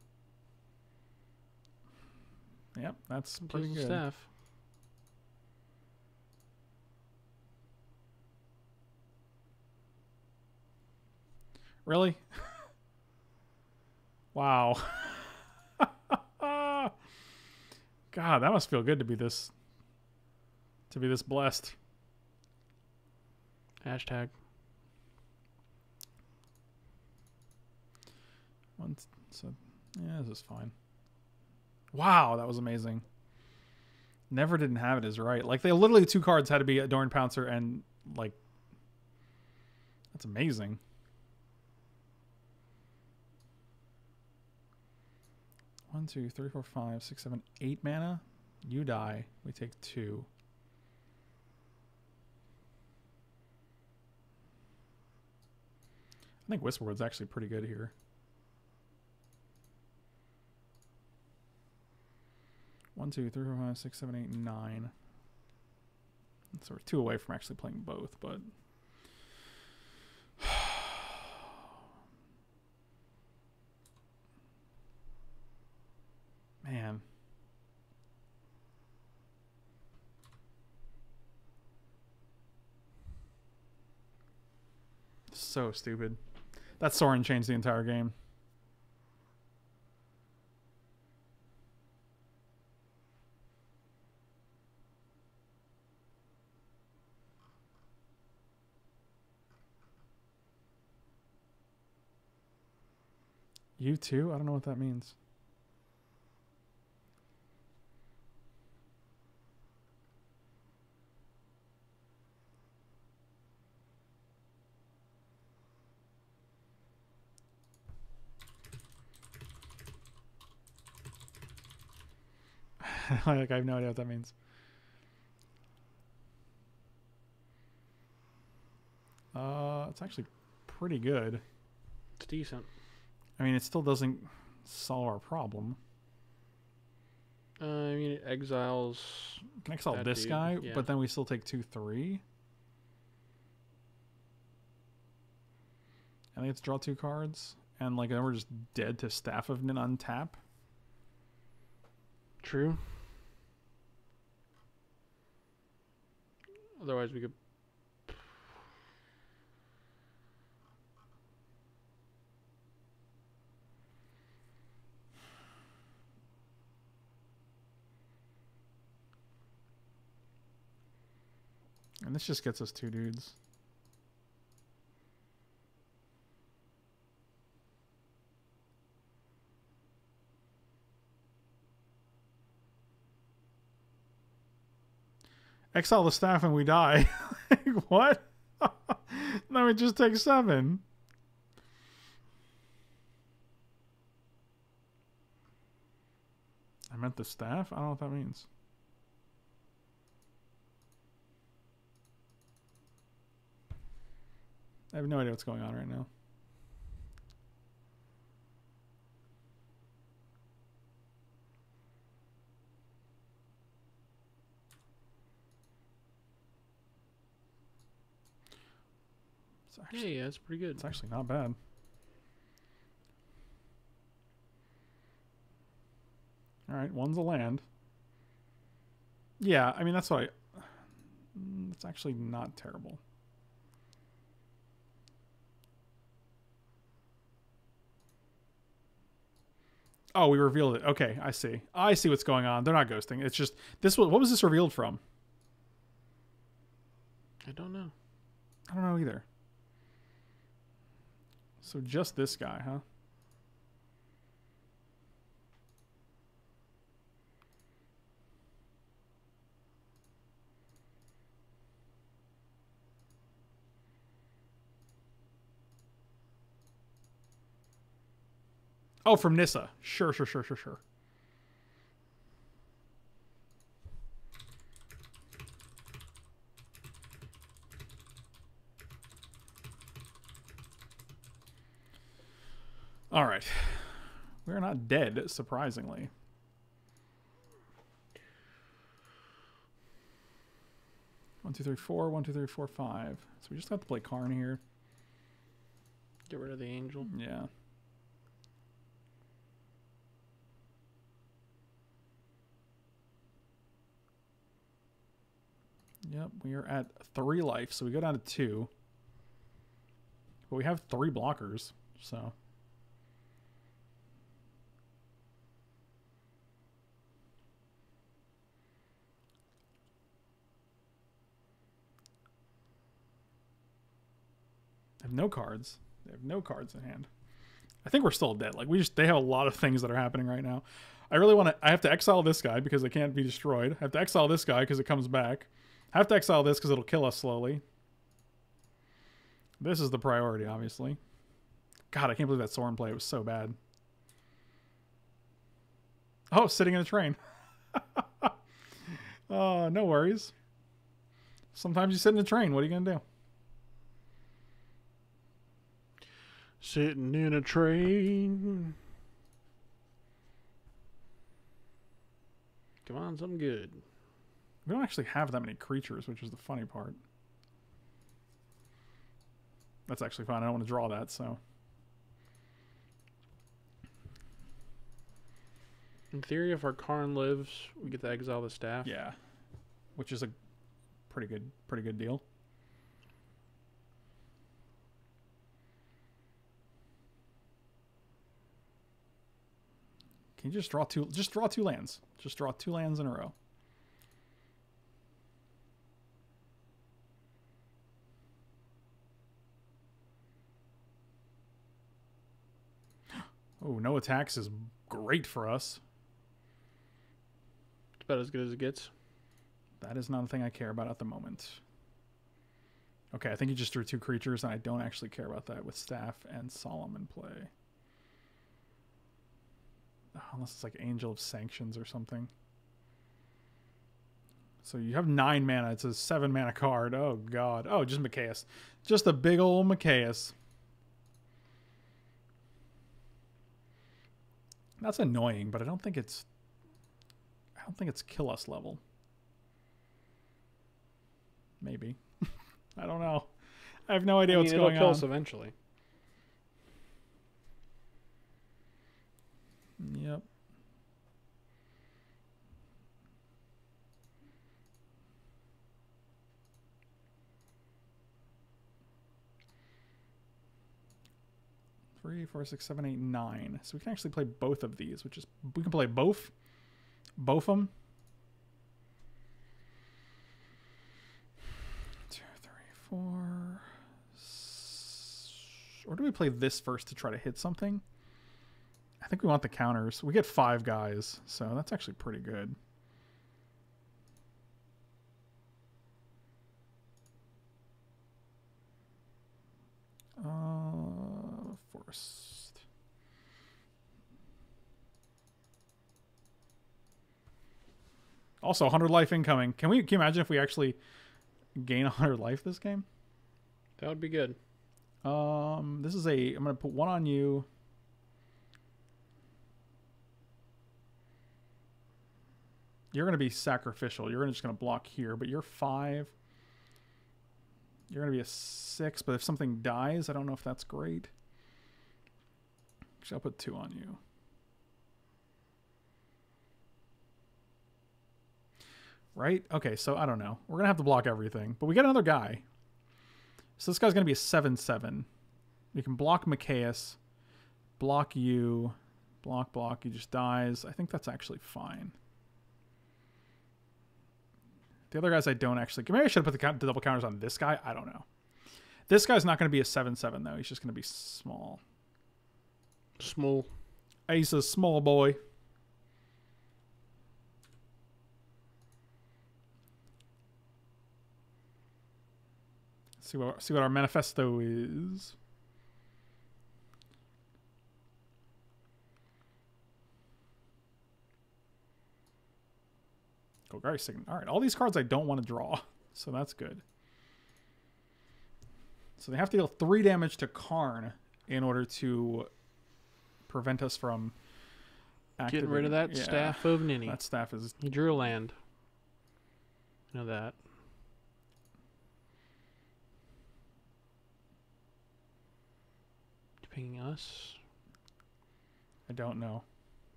Yep, that's pretty Kills good. staff. Really? *laughs* wow. *laughs* God, that must feel good to be this to be this blessed. Hashtag. Once so yeah, this is fine. Wow, that was amazing. Never didn't have it is right. Like they literally two cards had to be Adorned Pouncer and like that's amazing. One, two, three, four, five, six, seven, eight mana. You die. We take two. I think Whisperwood's actually pretty good here. One, two, three, four, five, six, seven, eight, nine. So we're two away from actually playing both, but *sighs* man. So stupid. That Sorin changed the entire game. You too? I don't know what that means. *laughs* like I have no idea what that means. Uh, it's actually pretty good. It's decent. I mean, it still doesn't solve our problem. Uh, I mean, it exiles. Can exile this dude, guy, yeah. but then we still take two, three. And they have to draw two cards, and like then we're just dead to Staff of Nin on tap. True. Otherwise, we could. And this just gets us two dudes. Exile the staff and we die. *laughs* what? *laughs* then we just take seven. I meant the staff? I don't know what that means. I have no idea what's going on right now. It's Yeah, actually, yeah, it's pretty good. it's actually not bad. All right, one's a land. Yeah, I mean that's what I. *sighs* It's actually not terrible. Oh, we revealed it. Okay, I see. I see what's going on. They're not ghosting. It's just this. Was, what was this revealed from? I don't know. I don't know either. So just this guy, huh? Oh, from Nissa. Sure, sure, sure, sure, sure. All right. We're not dead, surprisingly. One, two, three, four. One, two, three, four, five. So we just have to play Karn here. Get rid of the angel. Yeah. Yep, we are at three life, so we go down to two. But we have three blockers, so. They have no cards. They have no cards in hand. I think we're still dead. Like we just they have a lot of things that are happening right now. I really want to. I have to exile this guy because it can't be destroyed. I have to exile this guy because it comes back. Have to exile this because it'll kill us slowly. This is the priority, obviously. God, I can't believe that Sorin play. It was so bad. Oh, sitting in a train. uh, *laughs* no worries. Sometimes you sit in a train. What are you gonna do? Sitting in a train. Come on, something good. We don't actually have that many creatures, which is the funny part. That's actually fine. I don't want to draw that, so. In theory, if our Karn lives, we get to exile the staff. Yeah. Which is a pretty good pretty good deal. Can you just draw two just draw two lands? Just draw two lands in a row. Oh, no attacks is great for us. It's about as good as it gets. That is not a thing I care about at the moment. Okay, I think you just drew two creatures, and I don't actually care about that with Staff and Solomon play. Unless it's like Angel of Sanctions or something. So you have nine mana. It's a seven mana card. Oh, God. Oh, just Machias. Just a big old Machias. That's annoying, but I don't think it's. I don't think it's kill us level. Maybe. *laughs* I don't know. I have no idea I mean, what's it'll kill us eventually. Yep. Three, four, six, seven, eight, nine. So we can actually play both of these, which is we can play both, both of them. Two, three, four, Or do we play this first to try to hit something? I think we want the counters. We get five guys, so that's actually pretty good. Forest. Also, 100 life incoming. Can we? Can you imagine if we actually gain *laughs* 100 life this game? That would be good. Um, this is a. I'm gonna put one on you. You're gonna be sacrificial. You're gonna just gonna block here, but you're five. You're gonna be a six, but if something dies, I don't know if that's great. I'll put two on you. Right? Okay, so I don't know. We're gonna have to block everything, but we get another guy. So this guy's going to be a 7 7. We can block Mikaeus, block you, block, block. He just dies. I think that's actually fine. The other guys I don't actually. Maybe I should have put the, the double counters on this guy. I don't know. This guy's not going to be a 7 7, though. He's just going to be small. Small. He's a small boy. See what see what our manifesto is. Golgari Signet. All right, all these cards I don't want to draw, *laughs* so that's good. So they have to deal three damage to Karn in order to prevent us from Getting rid of that yeah, staff of Ninny. That staff is He drew a land. I know that. Pinging us. I don't know.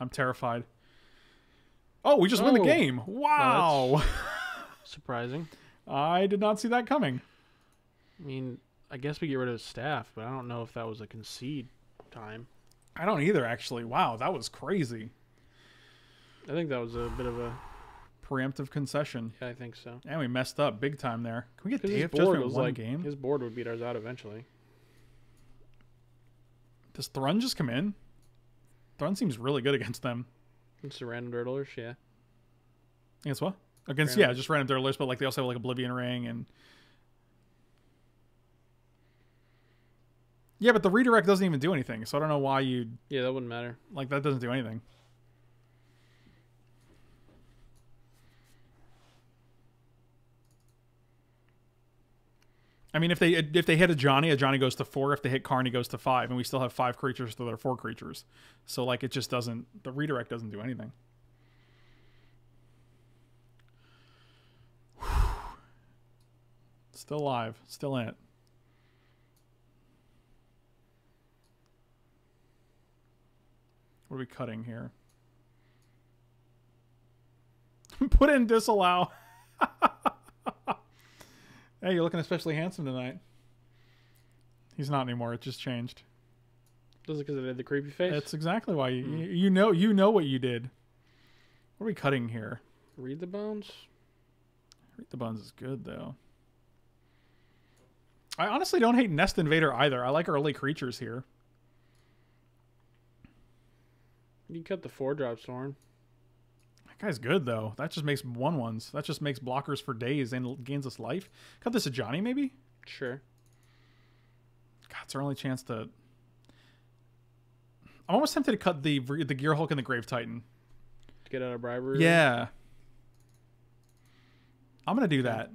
I'm terrified. Oh, we just win the Oh. game. Wow. *laughs* Surprising. I did not see that coming. I mean, I guess we get rid of his staff, but I don't know if that was a concede time. I don't either, actually. Wow, that was crazy. I think that was a bit of a. Preemptive concession. Yeah, I think so. And we messed up big time there. Can we get Day of Judgment one like game? his board would beat ours out eventually. Does Thrun just come in? Thrun seems really good against them. It's a random dirtlers, yeah. Against what? Against Random. yeah, just random dirtlers, but like they also have like Oblivion Ring and Yeah, but the redirect doesn't even do anything, so I don't know why you'd Yeah, that wouldn't matter. like that doesn't do anything. I mean, if they if they hit a Johnny, a Johnny goes to four. If they hit Carney, goes to five, and we still have five creatures to their four creatures. So like, it just doesn't. The redirect doesn't do anything. *sighs* Still alive. Still in it. What are we cutting here? *laughs* Put in disallow. *laughs* hey, you're looking especially handsome tonight. He's not anymore. It just changed. Does it because I did the creepy face? That's exactly why you, hmm. you you know you know what you did. What are we cutting here? Read the bones. Read the bones is good though. I honestly don't hate Nest Invader either. I like early creatures here. You cut the four drop Thorn. That guy's good though. That just makes one ones. That just makes blockers for days and gains us life. Cut this to Johnny maybe. Sure. God, it's our only chance to. I'm almost tempted to cut the the Gearhulk and the Grave Titan. To get out of bribery. Yeah. I'm gonna do that.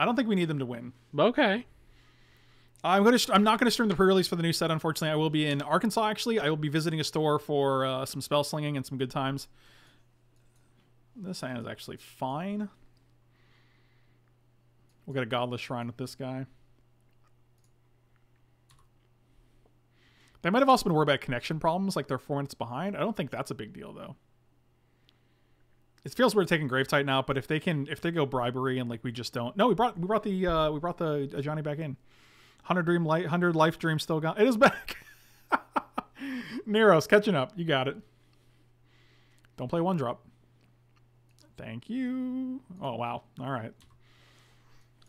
I don't think we need them to win. Okay. I'm gonna. I'm not gonna stream the pre-release for the new set. Unfortunately, I will be in Arkansas. Actually, I will be visiting a store for uh, some spell slinging and some good times. This hand is actually fine. We'll get a godless shrine with this guy. They might have also been worried about connection problems, like they're four minutes behind. I don't think that's a big deal though. It feels weird taking Grave Titan out, but if they can, if they go bribery and like we just don't. No, we brought we brought the uh, we brought the uh, Johnny back in. Hundred dream light, hundred life dream still gone. It is back. *laughs* Nero's catching up. You got it. Don't play one drop. Thank you. Oh wow. All right.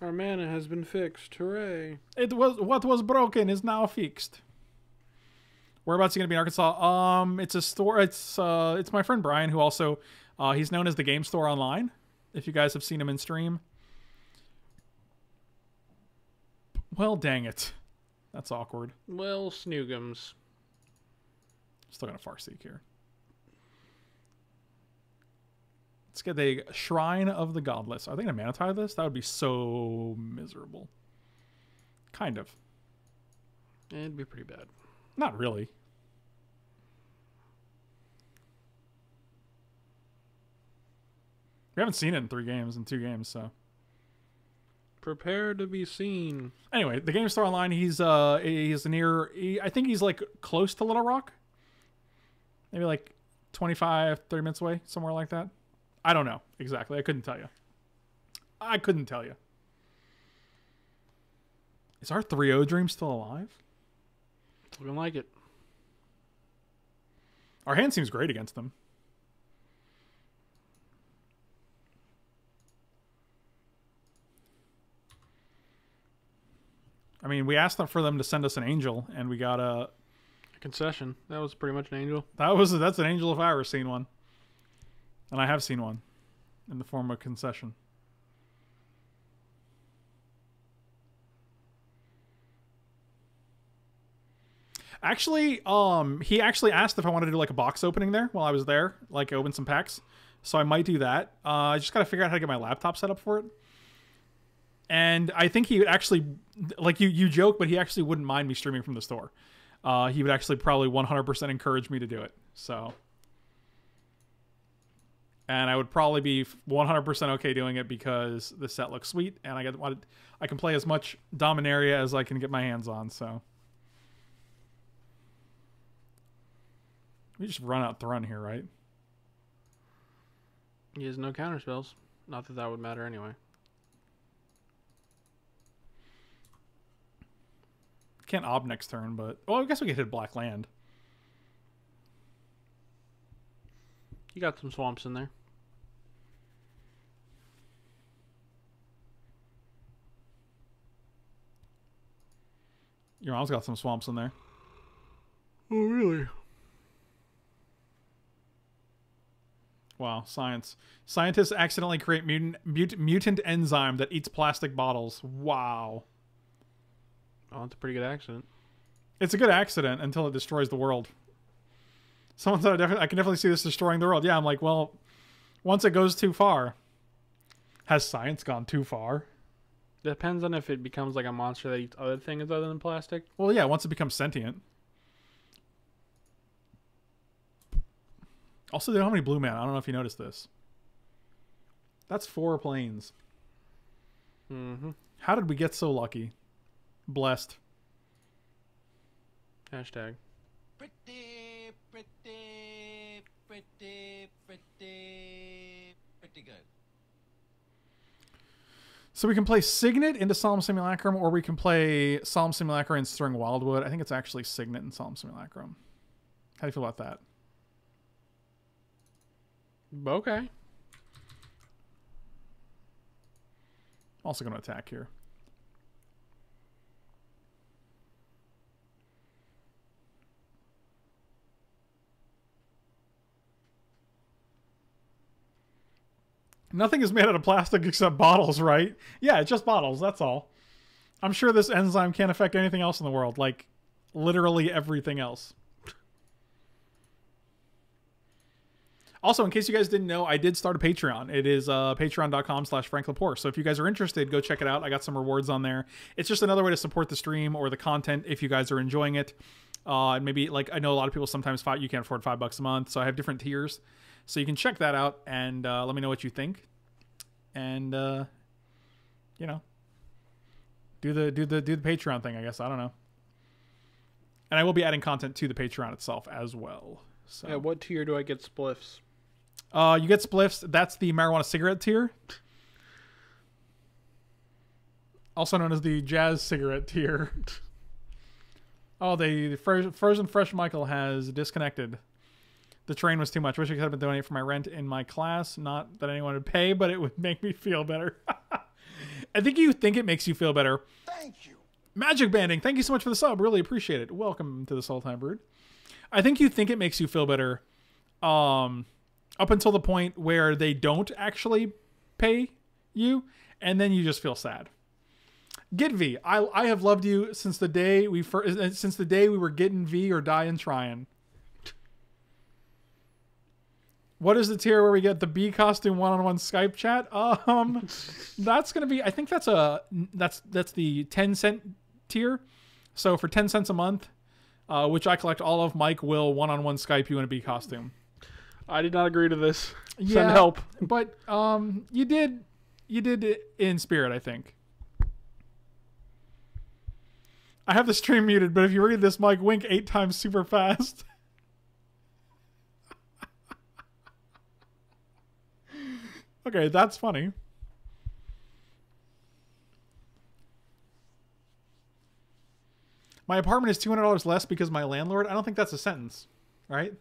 Our mana has been fixed. Hooray! It was what was broken is now fixed. Whereabouts are you gonna be in Arkansas? Um, it's a store. It's uh, it's my friend Brian who also, uh, he's known as the Game Store Online. If you guys have seen him in stream. Well, dang it, that's awkward. Well, snoogums. Still gonna Farseek here. Let's get a Shrine of the Godless. Are they gonna Mana Tithe this? That would be so miserable. Kind of. It'd be pretty bad. Not really. We haven't seen it in three games, in two games, so. Prepare to be seen. Anyway, the game store online. He's uh he's near. He, I think he's like close to Little Rock. Maybe like 25, 30 minutes away, somewhere like that. I don't know exactly. I couldn't tell you. I couldn't tell you. Is our 3 dream still alive? It's looking like it. Our hand seems great against them. I mean, we asked them for them to send us an angel, and we got a. A concession. That was pretty much an angel. That was that's an angel if I ever seen one, and I have seen one, in the form of concession. Actually, um, he actually asked if I wanted to do like a box opening there while I was there, like open some packs. So I might do that. Uh, I just gotta figure out how to get my laptop set up for it. And I think he would actually, like you, you joke, but he actually wouldn't mind me streaming from the store. Uh, he would actually probably 100% encourage me to do it. So, and I would probably be 100% okay doing it because the set looks sweet, and I get I can play as much Dominaria as I can get my hands on. So. We just run out Thrun here, right? He has no counter spells. Not that that would matter anyway. Can't ob next turn, but well, I guess we could hit Black Land. You got some swamps in there. Your mom's got some swamps in there. Oh, really? Wow, science. Scientists accidentally create mutant, mut, mutant enzyme that eats plastic bottles. Wow. Oh, it's a pretty good accident. It's a good accident until it destroys the world. Someone said I, definitely, I can definitely see this destroying the world. Yeah, I'm like, well, once it goes too far, has science gone too far? Depends on if it becomes like a monster that eats other things other than plastic. Well, yeah, once it becomes sentient. Also, they don't have any blue man. I don't know if you noticed this. That's four plains. Mm-hmm. How did we get so lucky? Blessed. Hashtag. Pretty, pretty, pretty, pretty, pretty good. So we can play Signet into Solemn Simulacrum, or we can play Solemn Simulacrum and String Wildwood. I think it's actually Signet and Solemn Simulacrum. How do you feel about that? Okay. Also going to attack here. Nothing is made out of plastic except bottles, right? Yeah, just bottles, that's all. I'm sure this enzyme can't affect anything else in the world, like literally everything else. Also, in case you guys didn't know, I did start a Patreon. It is uh, patreon.com slash Frank Lepore. So if you guys are interested, go check it out. I got some rewards on there. It's just another way to support the stream or the content if you guys are enjoying it. Uh, and maybe, like, I know a lot of people sometimes fight, you can't afford five bucks a month. So I have different tiers. So you can check that out and uh, let me know what you think. And, uh, you know, do the, do the, do the Patreon thing, I guess. I don't know. And I will be adding content to the Patreon itself as well. So. At what tier do I get spliffs? Uh, you get spliffs. That's the marijuana cigarette tier. Also known as the jazz cigarette tier. *laughs* oh, the, the Fro- Frozen Fresh Michael has disconnected. The train was too much. Wish I could have been donating for my rent in my class. Not that anyone would pay, but it would make me feel better. *laughs* I think you think it makes you feel better. Thank you. Magic banding, thank you so much for the sub. Really appreciate it. Welcome to the Soul Time Brood. I think you think it makes you feel better, um, up until the point where they don't actually pay you, and then you just feel sad. Get I I have loved you since the day we first since the day we were getting V or dying trying. What is the tier where we get the B costume one-on-one Skype chat? Um, *laughs* that's gonna be. I think that's a that's that's the ten cent tier. So for ten cents a month, uh, which I collect all of, Mike will one-on-one Skype you in a B costume. I did not agree to this. Yeah, Send help. But um, you did you did it in spirit, I think. I have the stream muted, but if you read this, Mike, wink eight times super fast. *laughs* okay, that's funny. My apartment is two hundred dollars less because my landlord. I don't think that's a sentence, right?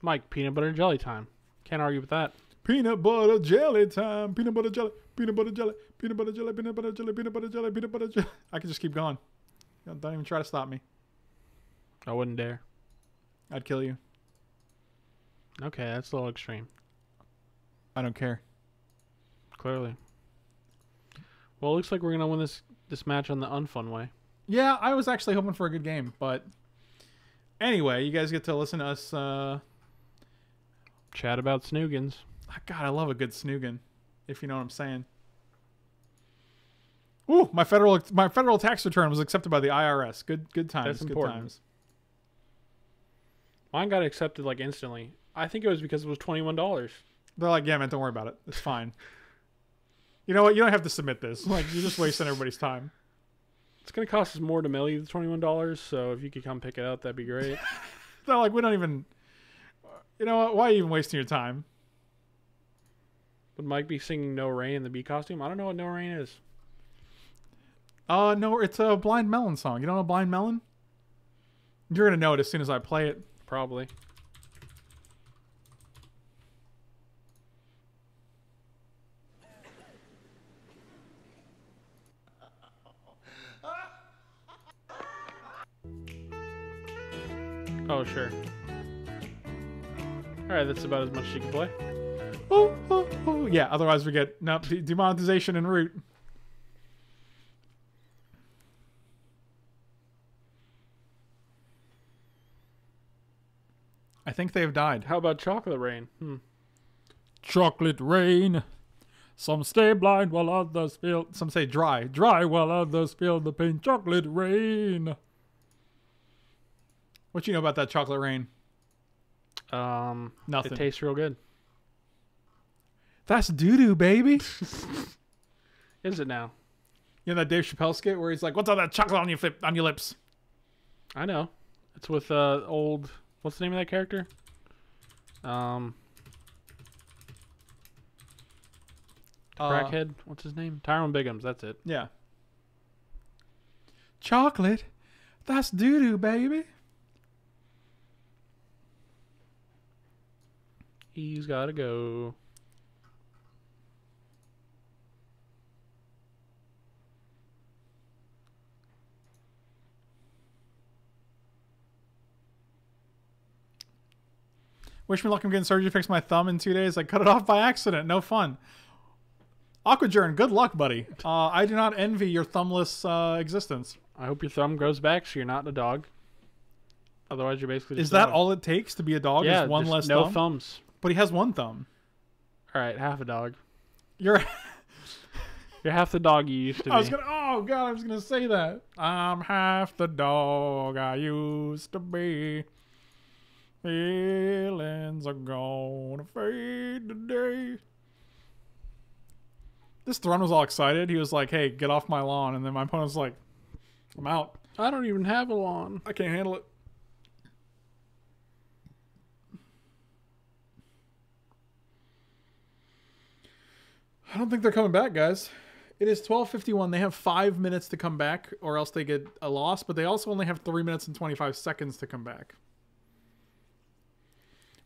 Mike, peanut butter and jelly time. Can't argue with that. Peanut butter jelly time. Peanut butter jelly. Peanut butter jelly. Peanut butter jelly. Peanut butter jelly. Peanut butter jelly. Peanut butter jelly. *laughs* I can just keep going. Don't even try to stop me. I wouldn't dare. I'd kill you. Okay, that's a little extreme. I don't care. Clearly. Well, it looks like we're gonna win this this match on the unfun way. Yeah, I was actually hoping for a good game, but anyway, you guys get to listen to us. Uh, Chat about Snoogans. God, I love a good snoogan, if you know what I'm saying. Ooh, my federal my federal tax return was accepted by the IRS. Good good times. That's good important. times. Mine got accepted like instantly. I think it was because it was twenty one dollars. They're like, yeah, man, don't worry about it. It's fine. you know what? You don't have to submit this. Like, you're just wasting everybody's time. It's gonna cost us more to mail you the twenty one dollars. So if you could come pick it up, that'd be great. *laughs* They're like, we don't even. You know what? Why are you even wasting your time? Would Mike be singing "No Rain" in the bee costume? I don't know what "No Rain" is. Uh, no, it's a Blind Melon song. You don't know Blind Melon? You're gonna know it as soon as I play it. Probably. Oh sure. All right, that's about as much as you can play. Oh, oh, oh. Yeah, otherwise we get no de- demonetization en route. I think they've died. How about Chocolate Rain? Hmm. Chocolate rain. Some stay blind while others feel. Some say dry. Dry while others feel the pain. Chocolate rain. What you know about that chocolate rain? Um, Nothing. It tastes real good. That's doo doo, baby. *laughs* Is it now? You know that Dave Chappelle skit where he's like, "What's all that chocolate on your flip on your lips?" I know. It's with uh old. What's the name of that character? Um, Uh, crackhead. What's his name? Tyrone Biggums. That's it. Yeah. Chocolate. That's doo doo, baby. He's gotta go. Wish me luck. I'm getting surgery to fix my thumb in two days. I cut it off by accident. No fun. Aquajourn, good luck, buddy. Uh, I do not envy your thumbless uh, existence. I hope your thumb grows back so you're not a dog. Otherwise, you're basically just Is that all it takes to be a dog? Yeah, is one less no thumb? thumbs. But he has one thumb. All right, half a dog. You're. *laughs* You're half the dog you used to I was be. gonna. Oh God, I was gonna say that. I'm half the dog I used to be. Feelings are gonna fade today. This Thrun was all excited. He was like, "Hey, get off my lawn!" And then my opponent was like, "I'm out. I don't even have a lawn. I can't handle it." I don't think they're coming back, guys. It is 12:51. They have 5 minutes to come back or else they get a loss, but they also only have 3 minutes and 25 seconds to come back.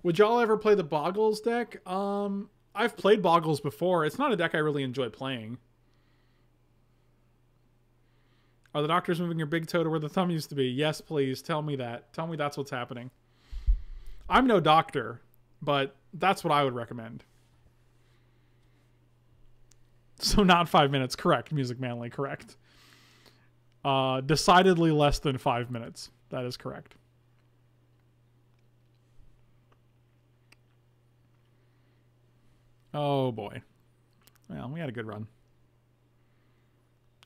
Would y'all ever play the Boggles deck? Um, I've played Boggles before. It's not a deck I really enjoy playing. Are the doctors moving your big toe to where the thumb used to be? Yes, please. Tell me that. Tell me that's what's happening. I'm no doctor, but that's what I would recommend. So not five minutes. Correct. Music Manly. Correct. Uh, decidedly less than five minutes. That is correct. Oh boy. Well, we had a good run.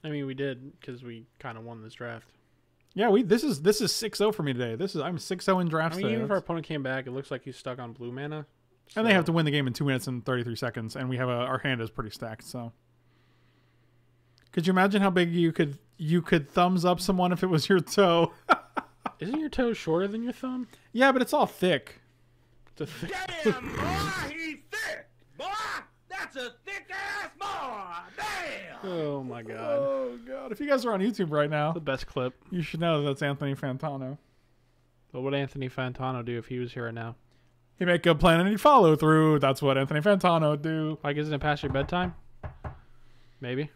I mean, we did because we kind of won this draft. Yeah, we this is this is 6-0 for me today. This is I'm 6-0 in I drafts mean, today. even if our opponent came back, it looks like he's stuck on blue mana. And they have to win the game in 2 minutes and 33 seconds and we have a our hand is pretty stacked, so Could you imagine how big you could you could thumbs up someone if it was your toe? *laughs* Isn't your toe shorter than your thumb? yeah, but it's all thick. It's a thick- Damn, *laughs* boy, he's thick. Boy, that's a thick ass boy. Damn. oh my god, Oh god. If you guys are on YouTube right now, the best clip. you should know that's Anthony Fantano. What would Anthony Fantano do if he was here right now? He make a plan and he follow through. That's what Anthony Fantano would do. Like, isn't it past your bedtime? Maybe.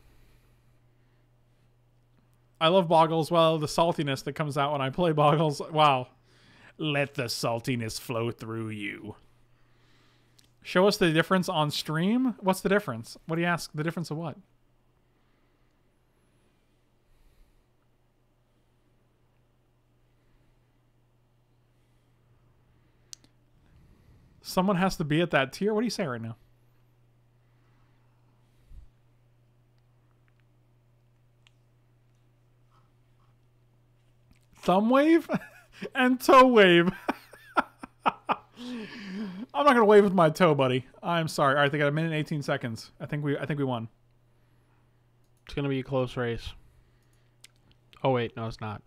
I love Boggles. Well, the saltiness that comes out when I play Boggles. Wow. Let the saltiness flow through you. Show us the difference on stream. What's the difference? What do you ask? The difference of what? Someone has to be at that tier. What do you say right now? thumb wave *laughs* and toe wave. *laughs* I'm not gonna wave with my toe, buddy. I'm sorry. All right, they got a minute and 18 seconds. I think we I think we won. It's gonna be a close race. Oh wait, no, it's not.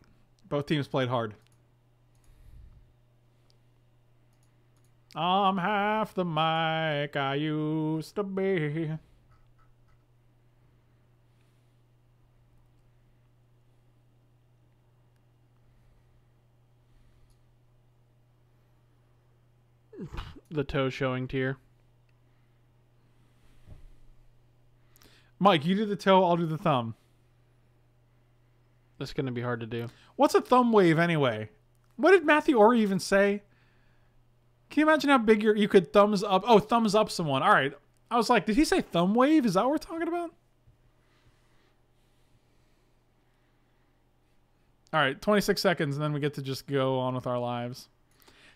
Both teams played hard. I'm half the Mike I used to be. The toe showing tier. Mike, you do the toe, I'll do the thumb. That's gonna be hard to do. What's a thumb wave anyway? What did Matthew Ori even say? Can you imagine how big your you could thumbs up? Oh, thumbs up someone. All right. I was like, did he say thumb wave? Is that what we're talking about? All right, 26 seconds, and then we get to just go on with our lives.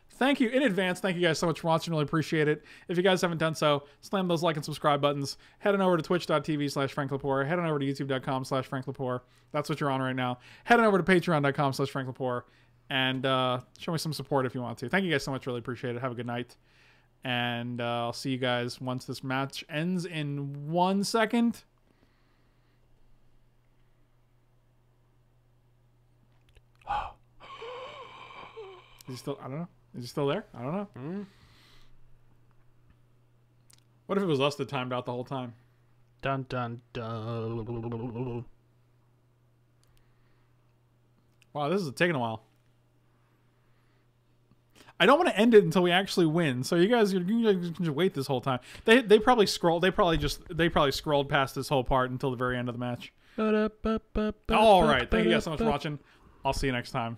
Thank you in advance. Thank you guys so much for watching. Really appreciate it. If you guys haven't done so, slam those like and subscribe buttons. Head on over to twitch.tv slash Frank Lepore. Head on over to youtube.com slash Frank Lepore. That's what you're on right now. Head on over to patreon.com slash Frank Lepore and uh, show me some support if you want to. Thank you guys so much. Really appreciate it. Have a good night. And uh, I'll see you guys once this match ends in one second. *gasps* Is he still? I don't know. Is he still there? I don't know. Hmm? What if it was us that timed out the whole time? Dun dun dun. Wow, this is taking a while. I don't want to end it until we actually win. So you guys, you guys can just wait this whole time. They they probably scroll. They probably just they probably scrolled past this whole part until the very end of the match. All right, thank you guys so much for watching. I'll see you next time.